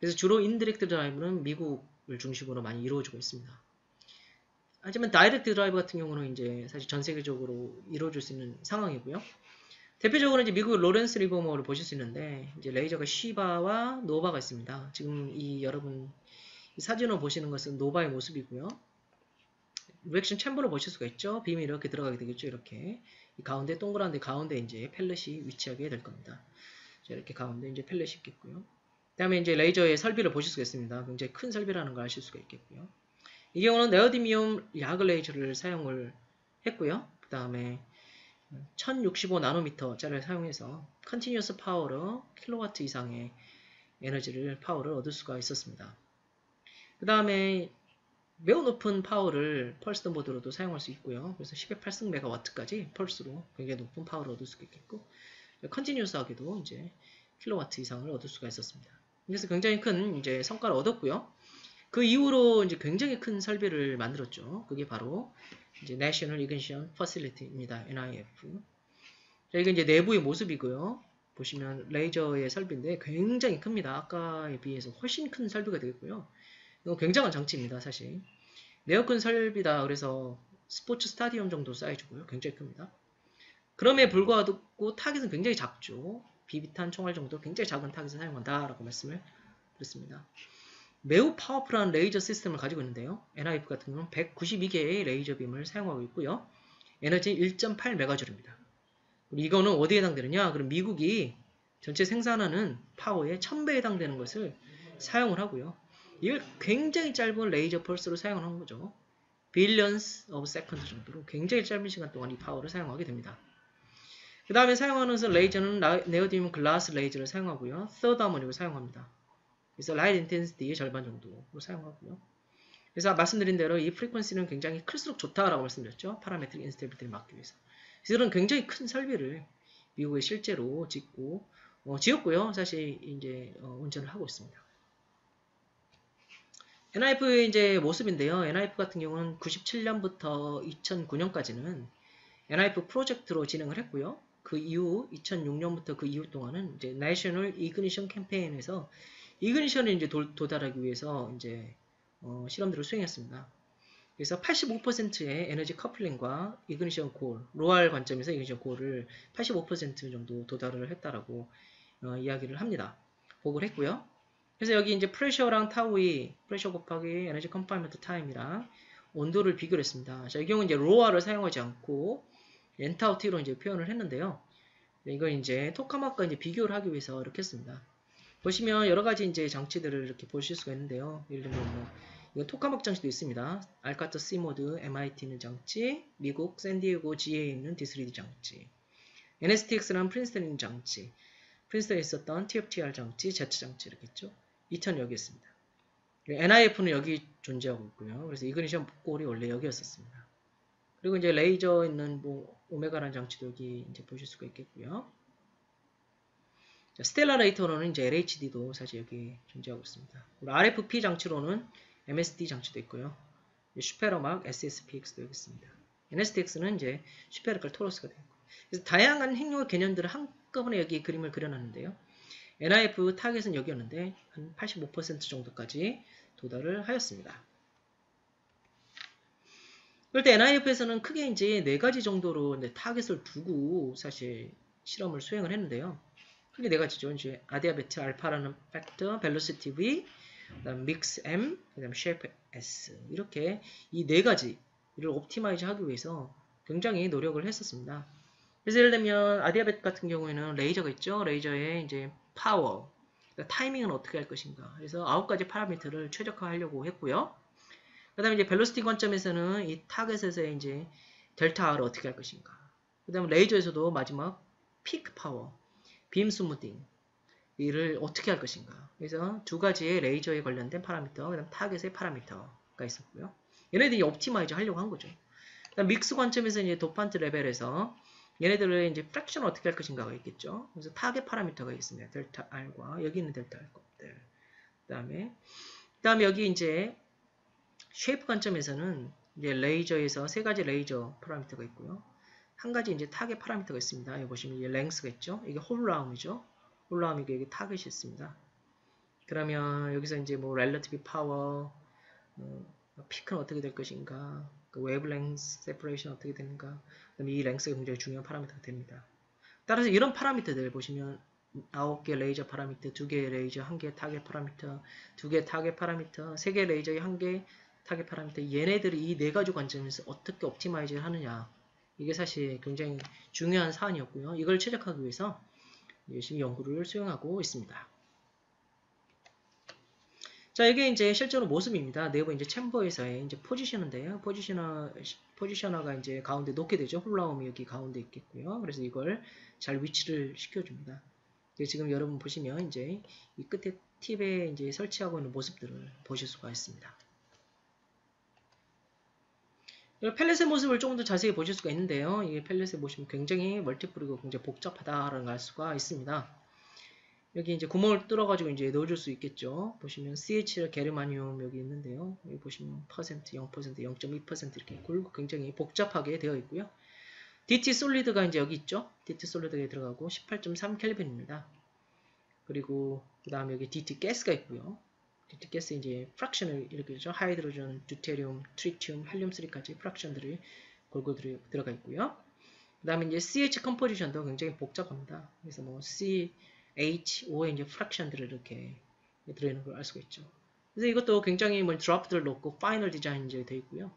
그래서 주로 indirect drive는 미국을 중심으로 많이 이루어지고 있습니다. 하지만 direct drive 같은 경우는 이제 사실 전 세계적으로 이루어질 수 있는 상황이고요. 대표적으로 이제 미국 로렌스 리버모어를 보실 수 있는데 이제 레이저가 시바와 노바가 있습니다. 지금 이 여러분 이 사진을 보시는 것은 노바의 모습이고요. reaction chamber를 보실 수가 있죠. 빔이 이렇게 들어가게 되겠죠. 이렇게 이 가운데 동그란 데 가운데 이제 pellet이 위치하게 될 겁니다. 자, 이렇게 가운데 이제 pellet이 있겠고요. 그 다음에 이제 레이저의 설비를 보실 수가 있습니다. 굉장히 큰 설비라는 걸 아실 수가 있겠고요. 이 경우는 neodymium YAG 레이저를 사용을 했고요. 그 다음에 1065 나노미터짜리를 사용해서 continuous power로 킬로와트 이상의 에너지를 파워를 얻을 수가 있었습니다. 그 다음에 매우 높은 파워를 펄스 모드로도 사용할 수 있고요. 그래서 10의 8승 메가와트까지 펄스로 굉장히 높은 파워를 얻을 수가 있겠고 continuous하게도 이제 킬로와트 이상을 얻을 수가 있었습니다. 그래서 굉장히 큰 이제 성과를 얻었고요. 그 이후로 이제 굉장히 큰 설비를 만들었죠. 그게 바로 이제 National Ignition Facility입니다. NIF. 자, 이게 이제 내부의 모습이고요. 보시면 레이저의 설비인데 굉장히 큽니다. 아까에 비해서 훨씬 큰 설비가 되겠고요. 이거 굉장한 장치입니다. 사실. 매우 큰 설비다. 그래서 스포츠 스타디움 정도 사이즈고요. 굉장히 큽니다. 그럼에 불구하고 타겟은 굉장히 작죠. 비비탄 총알 정도 굉장히 작은 타겟을 사용한다라고 말씀을 드렸습니다. 매우 powerful한 레이저 시스템을 가지고 있는데요. NIF 같은 경우는 192개의 레이저 빔을 사용하고 있고요. 에너지 1.8메가줄입니다. 이거는 어디에 해당되느냐? 그럼 미국이 전체 생산하는 파워의 1000배에 해당되는 것을 사용을 하고요. 이걸 굉장히 짧은 레이저 펄스로 사용을 한 거죠. billionth of second 정도로 굉장히 짧은 시간 동안 이 파워를 사용하게 됩니다. 그 다음에 사용하는 레이저는 neodymium glass 레이저를 사용하고요. 서드 하모닉을 사용합니다. 그래서 light intensity의 절반 정도로 사용하고요. 그래서 말씀드린 대로 이 frequency는 굉장히 클수록 좋다라고 말씀드렸죠. parametric instability를 막기 위해서. 이런 굉장히 큰 설비를 미국에 실제로 짓고 어, 지었고요. 사실 이제 어, 운전을 하고 있습니다. NIF의 이제 모습인데요. NIF 같은 경우는 97년부터 2009년까지는 NIF 프로젝트로 진행을 했고요. 그 이후 2006년부터 그 이후 동안은 이제 National Ignition Campaign에서 ignition을 이제 도, 달하기 위해서 이제 어, 실험들을 수행했습니다. 그래서 85%의 energy coupling과 ignition goal, rho R 관점에서 ignition goal을 85% 정도 도달을 했다라고 어, 이야기를 합니다. 보고를 했고요. 그래서 여기 이제 pressure랑 tau E, pressure 곱하기 energy confinement time이랑 온도를 비교를 했습니다. 자, 이 경우는 이제 rho R을 사용하지 않고 n tau T로 이제 표현을 했는데요. 이건 이제 토카마과 이제 비교를 하기 위해서 이렇게 했습니다. 보시면 여러 가지 이제 장치들을 이렇게 보실 수가 있는데요. 예를 들면 뭐 이건 토카막 장치도 있습니다. 알카터 C모드, MIT 있는 장치, 미국 샌디에고 GA에 있는 D3D 장치, NSTX라는 프린스턴 있는 장치, 프린스턴에 있었던 TFTR 장치, Z 장치 이렇게 있죠. 2000 여기 있습니다. NIF는 여기 존재하고 있고요. 그래서 이그니션 꼴이 원래 여기였었습니다. 그리고 이제 레이저 있는 뭐 오메가라는 장치도 여기 이제 보실 수가 있겠고요. stellarator로는 이제 LHD도 사실 여기 존재하고 있습니다. RFP 장치로는 MST 장치도 있고요. spheromak SSPX도 여기 있습니다. NSTX는 이제 슈페르칼 토러스가 되고 그래서 다양한 행용 개념들을 한꺼번에 여기 그림을 그려놨는데요. NIF 타겟은 여기였는데 한 85% 정도까지 도달을 하였습니다. 그럴 때 NIF에서는 크게 이제 네 가지 정도로 타겟을 두고 사실 실험을 수행을 했는데요. 크게 네 가지죠. 이제 아디아베트 알파라는 팩터, 벨로시티 V, 그다음 mix M, 그다음 shape S 이렇게 이 네 가지를 optimize 하기 위해서 굉장히 노력을 했었습니다. 그래서 예를 들면 adiabat 같은 경우에는 레이저가 있죠. 레이저의 이제 파워, 그러니까 타이밍은 어떻게 할 것인가. 그래서 아홉 가지 파라미터를 최적화하려고 했고요. 그 다음에 이제 velocity 관점에서는 이 타겟에서의 이제 delta R을 어떻게 할 것인가. 그 다음에 레이저에서도 마지막 peak power, beam smoothing 이를 어떻게 할 것인가. 그래서 두 가지의 레이저에 관련된 파라미터, 그 다음 타겟의 파라미터가 있었고요. 얘네들이 optimize 하려고 한 거죠. mix 관점에서 이제 dopant level에서 얘네들을 이제 fraction 어떻게 할 것인가가 있겠죠. 그래서 타겟 파라미터가 있습니다. delta R과 여기 있는 delta R 것들. 그다음에 그다음에 여기 이제 shape 관점에서는 이제 레이저에서 세 가지 레이저 파라미터가 있고요. 한 가지 이제 타겟 파라미터가 있습니다. 여기 보시면 이게 length가 있죠. 이게 hohlraum이죠. hohlraum이고 여기 타겟이 있습니다. 그러면 여기서 이제 뭐 relative power, 어, peak는 어떻게 될 것인가, 그그 wavelength separation 어떻게 되는가 그다음에 이 length가 굉장히 중요한 파라미터가 됩니다. 따라서 이런 파라미터들 보시면 9개 레이저 파라미터, 2개 레이저, 1개 타겟 파라미터, 2개 타겟 파라미터, 3개 레이저에 1개 타겟 파라미터 얘네들이 이 네 가지 관점에서 어떻게 optimize를 하느냐 이게 사실 굉장히 중요한 사안이었고요. 이걸 최적화하기 위해서 열심히 연구를 수행하고 있습니다. 자, 이게 이제 실제로 모습입니다. 내부 이제 chamber에서의 이제 positioner인데요. positioner, 포지셔너가 이제 가운데 놓게 되죠. 홀라움이 여기 가운데 있겠고요. 그래서 이걸 잘 위치를 시켜줍니다. 지금 여러분 보시면 이제 이 끝에 팁에 이제 설치하고 있는 모습들을 보실 수가 있습니다. 펠렛의 모습을 조금 더 자세히 보실 수가 있는데요. 이게 펠렛에 보시면 굉장히 멀티플이고 굉장히 복잡하다라는 걸 알 수가 있습니다. 여기 이제 구멍을 뚫어가지고 이제 넣어줄 수 있겠죠. 보시면 CH 게르마늄 여기 있는데요. 여기 보시면 퍼센트, 0%, 0.2% 이렇게 굉장히 복잡하게 되어 있고요. DT solid가 이제 여기 있죠. DT solid에 들어가고 18.3 켈빈입니다. 그리고 그 다음에 여기 DT 가스가 있고요. 가스 이제 fraction을 이렇게 있죠. hydrogen, deuterium, tritium, 헬륨3까지 fraction들이 골고루 들어가 있고요. 그 다음에 이제 CH composition도 굉장히 복잡합니다. 그래서 뭐 C H, O의 이제 fraction들을 이렇게 들어있는 걸 알 수가 있죠. 그래서 이것도 굉장히 뭐 draft들을 놓고 final 디자인 이제 되어 있고요.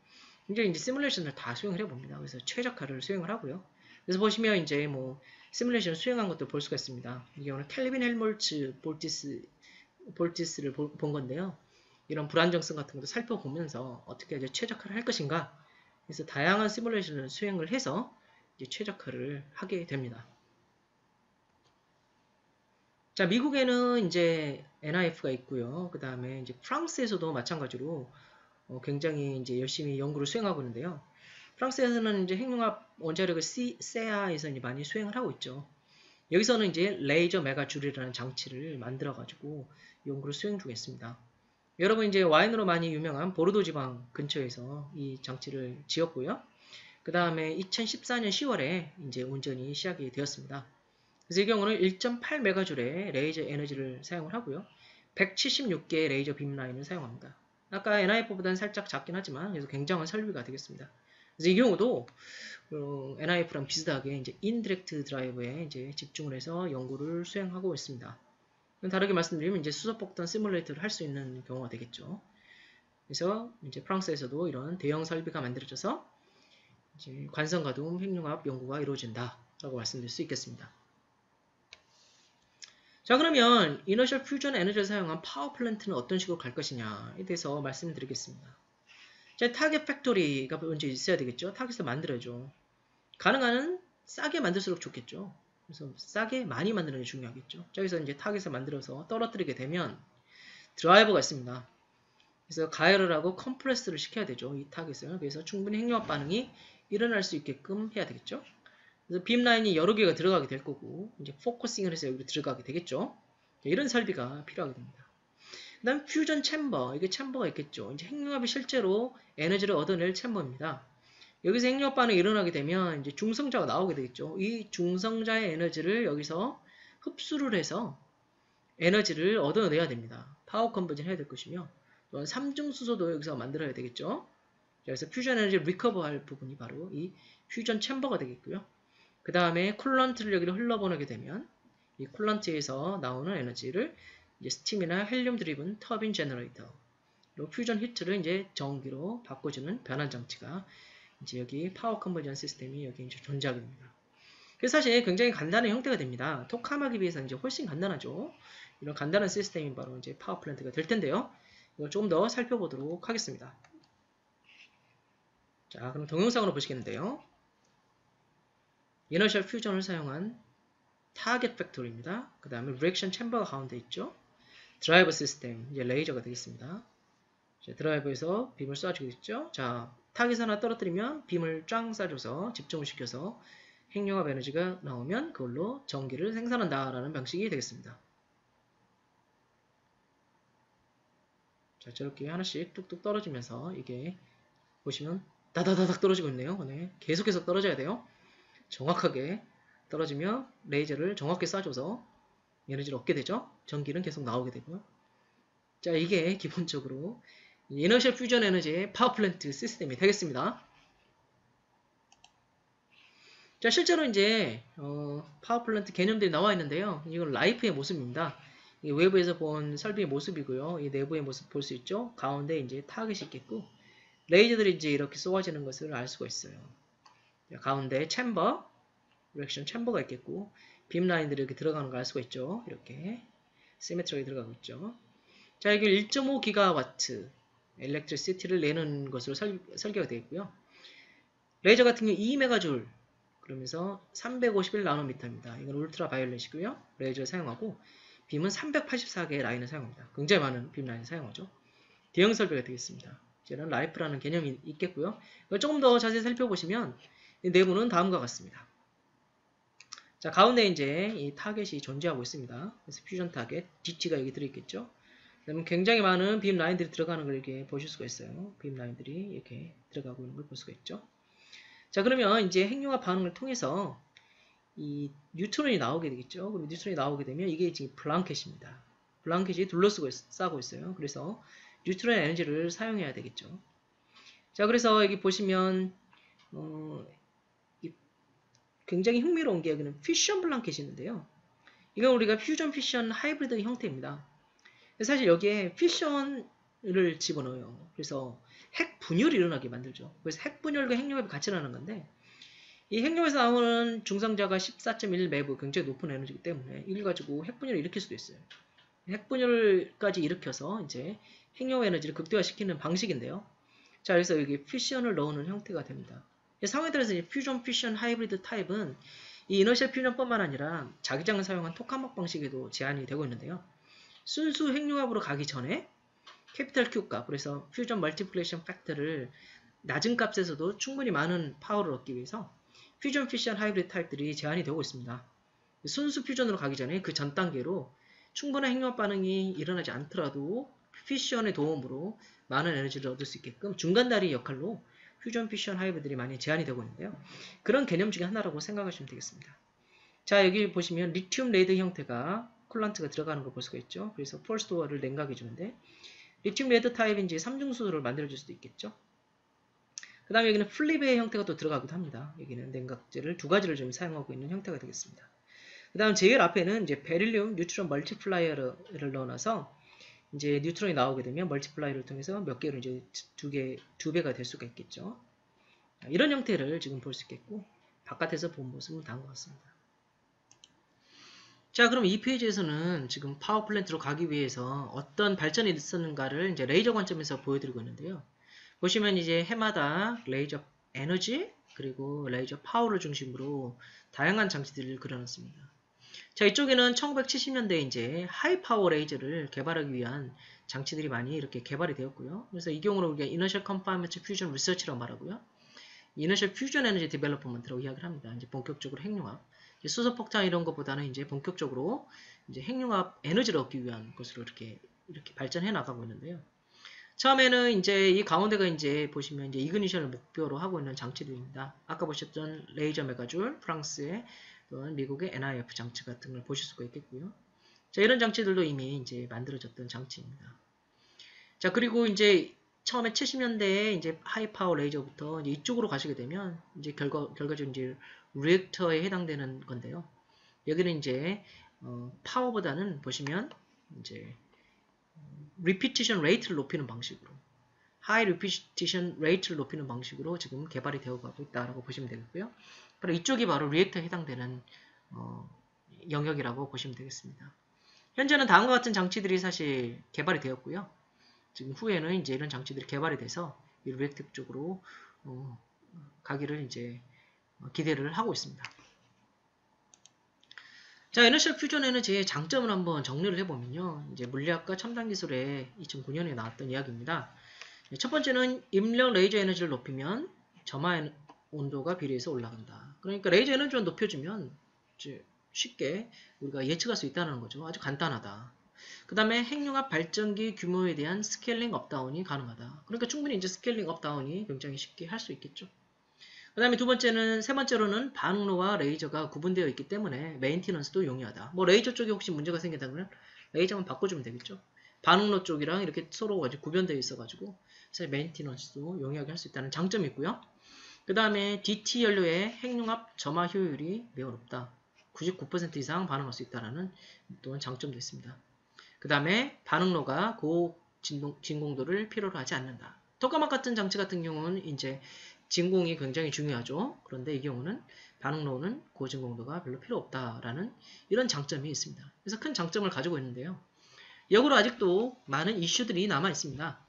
굉장히 이제 시뮬레이션을 다 수행을 해봅니다. 그래서 최적화를 수행을 하고요. 그래서 보시면 이제 뭐 시뮬레이션 수행한 것도 볼 수가 있습니다. 이게 오늘 Kelvin Helmholtz vortices vortices를 보, 본 건데요. 이런 불안정성 같은 것도 살펴보면서 어떻게 이제 최적화를 할 것인가. 그래서 다양한 시뮬레이션을 수행을 해서 이제 최적화를 하게 됩니다. 자, 미국에는 이제 NIF가 있고요. 그 다음에 이제 프랑스에서도 마찬가지로 어, 굉장히 이제 열심히 연구를 수행하고 있는데요. 프랑스에서는 이제 핵융합 원자력을 C, 세아에서 많이 수행을 하고 있죠. 여기서는 이제 레이저 메가줄이라는 장치를 만들어가지고 연구를 수행 중에 있습니다. 여러분 이제 와인으로 많이 유명한 보르도 지방 근처에서 이 장치를 지었고요. 그 다음에 2014년 10월에 이제 운전이 시작이 되었습니다. 그래서 이 경우는 1.8메가줄의 레이저 에너지를 사용을 하고요. 176개의 레이저 beamline을 사용합니다. 아까 NIF보다는 살짝 작긴 하지만 그래서 굉장한 설비가 되겠습니다. 그래서 이 경우도 어, NIF랑 비슷하게 이제 indirect drive에 이제 집중을 해서 연구를 수행하고 있습니다. 다르게 말씀드리면 이제 수소폭탄 시뮬레이터를 할 수 있는 경우가 되겠죠. 그래서 이제 프랑스에서도 이런 대형 설비가 만들어져서 이제 관성 가둠 핵융합 연구가 이루어진다라고 말씀드릴 수 있겠습니다. 자 그러면 inertial fusion 에너지를 사용한 power plant는 어떤 식으로 갈 것이냐에 대해서 말씀드리겠습니다. 자 타겟 factory가 먼저 있어야 되겠죠. 타겟을 만들어야죠. 가능한 싸게 만들수록 좋겠죠. 그래서 싸게 많이 만드는 게 중요하겠죠. 자 여기서 이제 타겟을 만들어서 떨어뜨리게 되면 드라이버가 있습니다. 그래서 가열을 하고 compress를 시켜야 되죠. 이 타겟을. 그래서 충분히 핵융합 반응이 일어날 수 있게끔 해야 되겠죠. 그래서 beam line이 여러 개가 들어가게 될 거고 이제 focusing을 해서 여기로 들어가게 되겠죠. 이런 설비가 필요하게 됩니다. 그 다음 fusion chamber 이게 chamber가 있겠죠. 이제 핵융합이 실제로 에너지를 얻어낼 chamber입니다. 여기서 핵융합 반응이 일어나게 되면 이제 중성자가 나오게 되겠죠. 이 중성자의 에너지를 여기서 흡수를 해서 에너지를 얻어내야 됩니다. power conversion 해야 될 것이며 또한 삼중수소도 여기서 만들어야 되겠죠. 그래서 퓨전 에너지를 recover 할 부분이 바로 이 fusion chamber가 되겠고요. 그 다음에 coolant를 여기로 흘러보내게 되면 이 coolant에서 나오는 에너지를 이제 스팀이나 헬륨 driven 터빈 generator 로 fusion heat를 이제 전기로 바꿔주는 변환 장치가 이제 여기 power conversion 시스템이 여기 이제 존재하게 됩니다. 그래서 사실 굉장히 간단한 형태가 됩니다. 토카막에 비해서 이제 훨씬 간단하죠. 이런 간단한 시스템이 바로 이제 power plant가 될 텐데요. 이걸 조금 더 살펴보도록 하겠습니다. 자, 그럼 동영상으로 보시겠는데요. inertial fusion을 사용한 타겟 factory입니다. 그 다음에 reaction chamber가 가운데 있죠. 드라이버 시스템, 이제 레이저가 되겠습니다. 자, 드라이버에서 빔을 쏴주고 있죠. 자, 타겟 하나 떨어뜨리면 빔을 쫙 쏴줘서 집중을 시켜서 핵융합 에너지가 나오면 그걸로 전기를 생산한다라는 방식이 되겠습니다. 자, 저렇게 하나씩 뚝뚝 떨어지면서 이게 보시면 다다다닥 떨어지고 있네요. 네, 계속해서 떨어져야 돼요. 정확하게 떨어지며 레이저를 정확히 쏴줘서 에너지를 얻게 되죠. 전기는 계속 나오게 되고요. 자, 이게 기본적으로 이너셜 퓨전 에너지의 파워플랜트 시스템이 되겠습니다. 자, 실제로 이제 어, power plant 개념들이 나와 있는데요. 이건 LIFE의 모습입니다. 이 외부에서 본 설비의 모습이고요. 이 내부의 모습 볼 수 있죠. 가운데 이제 타겟이 있겠고 레이저들이 이제 이렇게 쏘아지는 것을 알 수가 있어요. 자, 가운데 chamber, reaction chamber가 있겠고 beam line들이 이렇게 들어가는 걸 알 수가 있죠. 이렇게 symmetry하게 들어가고 있죠. 자, 여기 1.5 기가와트 electricity를 내는 것으로 설, 설계가 되어 있고요. 레이저 같은 경우 2메가줄 그러면서 351 나노미터입니다. 이건 ultraviolet이고요. 레이저를 사용하고 빔은 384개의 라인을 사용합니다. 굉장히 많은 beam line을 사용하죠. 대형 설비가 되겠습니다. 이제는 LIFE라는 개념이 있겠고요. 조금 더 자세히 살펴보시면 내부는 다음과 같습니다. 자, 가운데 이제 이 타겟이 존재하고 있습니다. 그래서 퓨전 타겟, DT가 여기 들어있겠죠. 그다음에 굉장히 많은 beam line들이 들어가는 걸 이렇게 보실 수가 있어요. beam line들이 이렇게 들어가고 있는 걸 볼 수가 있죠. 자, 그러면 이제 핵융합 반응을 통해서 이 neutron이 나오게 되겠죠. 그럼 neutron이 나오게 되면 이게 지금 blanket입니다. blanket이 둘러쓰고 있, 싸고 있어요. 그래서 neutron의 에너지를 사용해야 되겠죠. 자, 그래서 여기 보시면 어, 굉장히 흥미로운 게 여기는 fission blanket이 있는데요. 이건 우리가 fusion fission 하이브리드 형태입니다. 사실 여기에 fission을 집어넣어요. 그래서 핵 분열이 일어나게 만들죠. 그래서 핵 분열과 핵융합이 같이 나는 건데 이 핵융합에서 나오는 중성자가 14.1 MeV 굉장히 높은 에너지이기 때문에 이걸 가지고 핵 분열을 일으킬 수도 있어요. 핵 분열까지 일으켜서 이제 핵융합 에너지를 극대화시키는 방식인데요. 자, 그래서 여기 fission을 넣는 형태가 됩니다. 상황에 따라서 이제 fusion fission 하이브리드 타입은 이 inertial fusion뿐만 아니라 자기장을 사용한 토카막 방식에도 제안이 되고 있는데요. 순수 핵융합으로 가기 전에 capital Q 값, 그래서 fusion multiplication factor를 낮은 값에서도 충분히 많은 파워를 얻기 위해서 fusion fission hybrid 타입들이 제안이 되고 있습니다. 순수 fusion으로 가기 전에 그 전 단계로 충분한 핵융합 반응이 일어나지 않더라도 fission의 도움으로 많은 에너지를 얻을 수 있게끔 중간 다리 역할로 fusion fission hybrid들이 많이 제안이 되고 있는데요. 그런 개념 중에 하나라고 생각하시면 되겠습니다. 자 여기 보시면 lithium lead 형태가 coolant가 들어가는 걸 볼 수가 있죠. 그래서 first wall을 냉각해 주는데 lithium lead 타입이니까 3중수소를 만들어 줄 수도 있겠죠. 그 다음에 여기는 FLiBe의 형태가 또 들어가기도 합니다. 여기는 냉각제를 두 가지를 좀 사용하고 있는 형태가 되겠습니다. 그 다음 제일 앞에는 이제 beryllium neutron multiplier를 넣어놔서 이제 neutron이 나오게 되면 multiply를 통해서 몇 개로 이제 두 개, 두 배가 될 수가 있겠죠. 이런 형태를 지금 볼 수 있겠고, 바깥에서 본 모습은 다음과 같습니다. 자, 그럼 이 페이지에서는 지금 power plant로 가기 위해서 어떤 발전이 있었는가를 이제 레이저 관점에서 보여드리고 있는데요. 보시면 이제 해마다 레이저 에너지, 그리고 레이저 파워를 중심으로 다양한 장치들을 그려놨습니다. 자, 이쪽에는 1970년대에 이제 high power laser를 개발하기 위한 장치들이 많이 이렇게 개발이 되었고요. 그래서 이 경우는 우리가 inertial confinement fusion research라고 말하고요. inertial fusion energy development라고 이야기를 합니다. 이제 본격적으로 핵융합. 수소 폭탄 이런 것보다는 이제 본격적으로 이제 핵융합 에너지를 얻기 위한 것으로 이렇게 이렇게 발전해 나가고 있는데요. 처음에는 이제 이 가운데가 이제 보시면 이제 ignition을 목표로 하고 있는 장치들입니다. 아까 보셨던 레이저 메가줄, 프랑스의 또는 미국의 NIF 장치 같은 걸 보실 수가 있겠고요. 자, 이런 장치들도 이미 이제 만들어졌던 장치입니다. 자, 그리고 이제 처음에 70년대에 이제 high power laser부터 이제 이쪽으로 가시게 되면 이제 결과, 결과적으로 이제 reactor에 해당되는 건데요. 여기는 이제 어, 파워보다는 보시면 이제 repetition rate를 높이는 방식으로 high repetition rate를 높이는 방식으로 지금 개발이 되어 가고 있다고 보시면 되겠고요. 바로 이쪽이 바로 reactor에 해당되는 어, 영역이라고 보시면 되겠습니다. 현재는 다음과 같은 장치들이 사실 개발이 되었고요. 지금 후에는 이제 이런 장치들이 개발이 돼서 이 reactor 쪽으로 어, 가기를 이제 어, 기대를 하고 있습니다. 자, 에너셜 퓨전 에너지의 장점을 한번 정리를 해보면요. 이제 물리학과 첨단 기술에 2009년에 나왔던 이야기입니다. 첫 번째는 입력 레이저 에너지를 높이면 점화 온도가 비례해서 올라간다. 그러니까 레이저 에너지만 높여주면 쉽게 우리가 예측할 수 있다는 거죠. 아주 간단하다. 그 다음에 핵융합 발전기 규모에 대한 scaling up down이 가능하다. 그러니까 충분히 이제 scaling up down이 굉장히 쉽게 할 수 있겠죠. 그 다음에 두 번째는, 세 번째로는 반응로와 레이저가 구분되어 있기 때문에 maintenance도 용이하다. 뭐 레이저 쪽에 혹시 문제가 생긴다면 레이저만 바꿔주면 되겠죠. 반응로 쪽이랑 이렇게 서로 구분되어 있어가지고 사실 maintenance도 용이하게 할 수 있다는 장점이 있고요. 그그 다음에 DT 연료의 핵융합 점화 효율이 매우 높다. 99% 이상 반응할 수 있다는 또한 장점도 있습니다. 그 다음에 반응로가 고 진공도를 필요로 하지 않는다. 토카막 같은 장치 같은 경우는 이제 진공이 굉장히 중요하죠. 그런데 이 경우는 반응로는 고진공도가 별로 필요 없다라는 이런 장점이 있습니다. 그래서 큰 장점을 가지고 있는데요. 역으로 아직도 많은 이슈들이 남아 있습니다.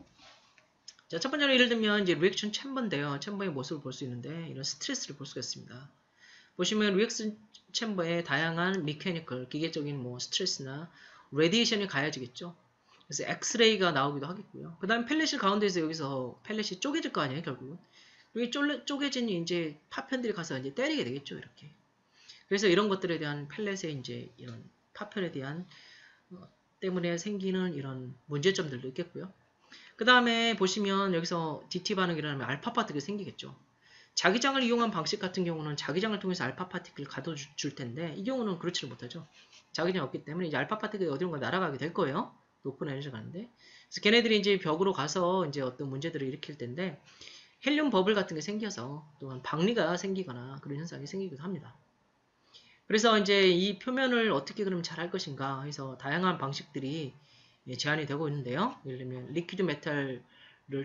자, 첫 번째로 예를 들면 이제 리액션 챔버인데요. 챔버의 모습을 볼 수 있는데 이런 스트레스를 볼 수가 있습니다. 보시면 리액션 챔버에 다양한 mechanical, 기계적인 뭐 스트레스나 radiation이 가해지겠죠. 그래서 엑스레이가 나오기도 하겠고요. 그 다음에 pellet이 가운데에서 여기서 pellet이 쪼개질 거 아니에요, 결국은. 여기 쪼개진 이제 파편들이 가서 이제 때리게 되겠죠, 이렇게. 그래서 이런 것들에 대한 pellet의 이제 이런 파편에 대한 어, 때문에 생기는 이런 문제점들도 있겠고요. 그 다음에 보시면 여기서 DT 반응이 일어나면 알파 파티클이 생기겠죠. 자기장을 이용한 방식 같은 경우는 자기장을 통해서 알파 파티클을 가둬줄 텐데 이 경우는 그렇지를 못하죠. 자기장이 없기 때문에 이제 알파 파티클이 어디론가 날아가게 될 거예요. 높은 에너지가 가는데. 그래서 걔네들이 이제 벽으로 가서 이제 어떤 문제들을 일으킬 텐데 헬륨 버블 같은 게 생겨서 또한 박리가 생기거나 그런 현상이 생기기도 합니다. 그래서 이제 이 표면을 어떻게 그럼 잘 할 것인가 해서 다양한 방식들이 예, 제안이 되고 있는데요. 예를 들면 liquid metal을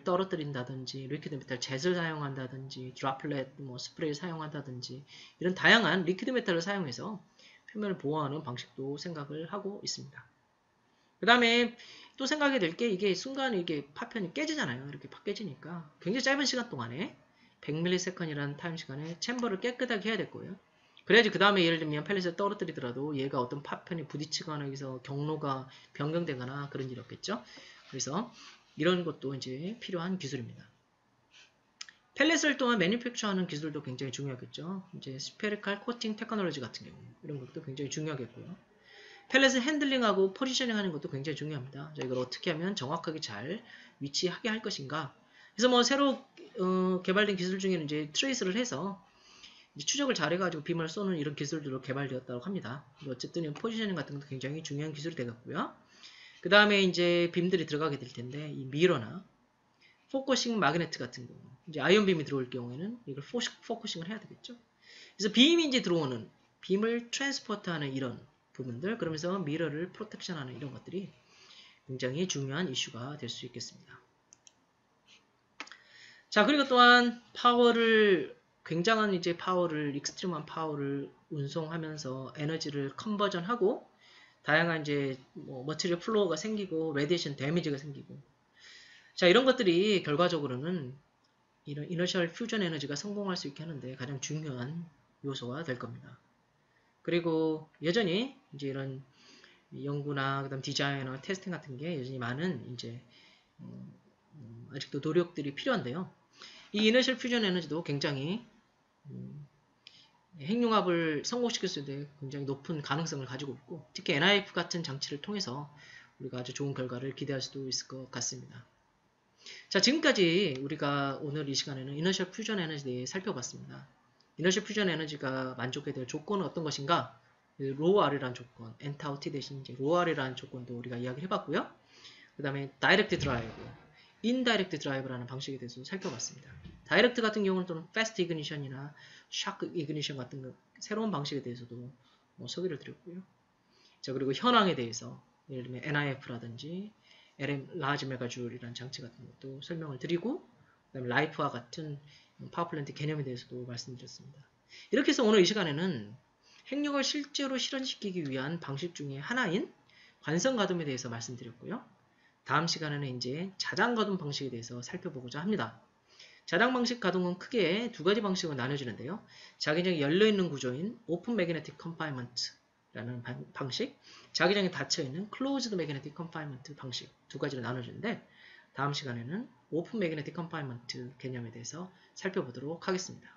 떨어뜨린다든지 liquid metal jet을 사용한다든지 droplet 뭐 spray 사용한다든지 이런 다양한 liquid metal을 사용해서 표면을 보호하는 방식도 생각을 하고 있습니다. 그 다음에 또 생각이 될게 이게 순간 이게 파편이 깨지잖아요. 이렇게 팍 깨지니까 굉장히 짧은 시간 동안에 100ms이라는 타임 시간에 chamber를 깨끗하게 해야 될 거예요. 그래야지 그 다음에 예를 들면 pellet을 떨어뜨리더라도 얘가 어떤 파편이 부딪히거나 여기서 경로가 변경되거나 그런 일이 없겠죠. 그래서 이런 것도 이제 필요한 기술입니다. pellet을 또한 manufacture하는 기술도 굉장히 중요하겠죠. 이제 spherical coating technology 같은 경우 이런 것도 굉장히 중요하겠고요. pellet을 handling하고 positioning 하는 것도 굉장히 중요합니다. 자, 이걸 어떻게 하면 정확하게 잘 위치하게 할 것인가. 그래서 뭐 새로 어, 개발된 기술 중에는 이제 trace를 해서 추적을 잘해가지고 빔을 쏘는 이런 기술들도 개발되었다고 합니다. 어쨌든 positioning 같은 것도 굉장히 중요한 기술이 되겠고요. 그 다음에 이제 빔들이 들어가게 될 텐데 이 mirror나 focusing magnet 같은 경우 이제 ion beam이 들어올 경우에는 이걸 focusing을 해야 되겠죠. 그래서 빔이 이제 들어오는 빔을 transport하는 이런 부분들 그러면서 mirror를 protection하는 이런 것들이 굉장히 중요한 이슈가 될 수 있겠습니다. 자 그리고 또한 파워를 굉장한 이제 파워를 extreme한 파워를 운송하면서 에너지를 conversion하고 다양한 이제 뭐 material flow가 생기고 radiation damage가 생기고 자 이런 것들이 결과적으로는 이런 inertial fusion energy가 성공할 수 있게 하는데 가장 중요한 요소가 될 겁니다. 그리고 여전히 이제 이런 연구나 그다음 디자인이나 테스팅 같은 게 여전히 많은 이제 음, 음, 아직도 노력들이 필요한데요. 이 이너셜 퓨전 에너지도 굉장히 음, 핵융합을 성공시킬 수 있는 굉장히 높은 가능성을 가지고 있고 특히 NIF 같은 장치를 통해서 우리가 아주 좋은 결과를 기대할 수도 있을 것 같습니다. 자 지금까지 우리가 오늘 이 시간에는 이너셜 퓨전 에너지에 대해 살펴봤습니다. inertial fusion energy가 만족해야 될 조건은 어떤 것인가? rho R이라는 조건, n tau T 대신 rho R이라는 조건도 우리가 이야기를 해봤고요. 그 다음에 direct drive, indirect drive라는 방식에 대해서 살펴봤습니다. direct 같은 경우는 또는 fast ignition이나 shock ignition 같은 거, 새로운 방식에 대해서도 뭐 소개를 드렸고요. 자 그리고 현황에 대해서 예를 들면 NIF라든지 LM 라지 메가줄이라는 장치 같은 것도 설명을 드리고 그다음에 LIFE와 같은 power plant 개념에 대해서도 말씀드렸습니다. 이렇게 해서 오늘 이 시간에는 핵융합을 실제로 실현시키기 위한 방식 중에 하나인 관성가둠에 대해서 말씀드렸고요. 다음 시간에는 이제 자장가둠 방식에 대해서 살펴보고자 합니다. 자장 방식 가둠은 크게 두 가지 방식으로 나눠지는데요. 자기장이 열려있는 구조인 open magnetic confinement라는 방식, 자기장이 닫혀있는 closed magnetic confinement 방식 두 가지로 나눠지는데 다음 시간에는 오픈 매그네틱 컨파이먼트 개념에 대해서 살펴보도록 하겠습니다.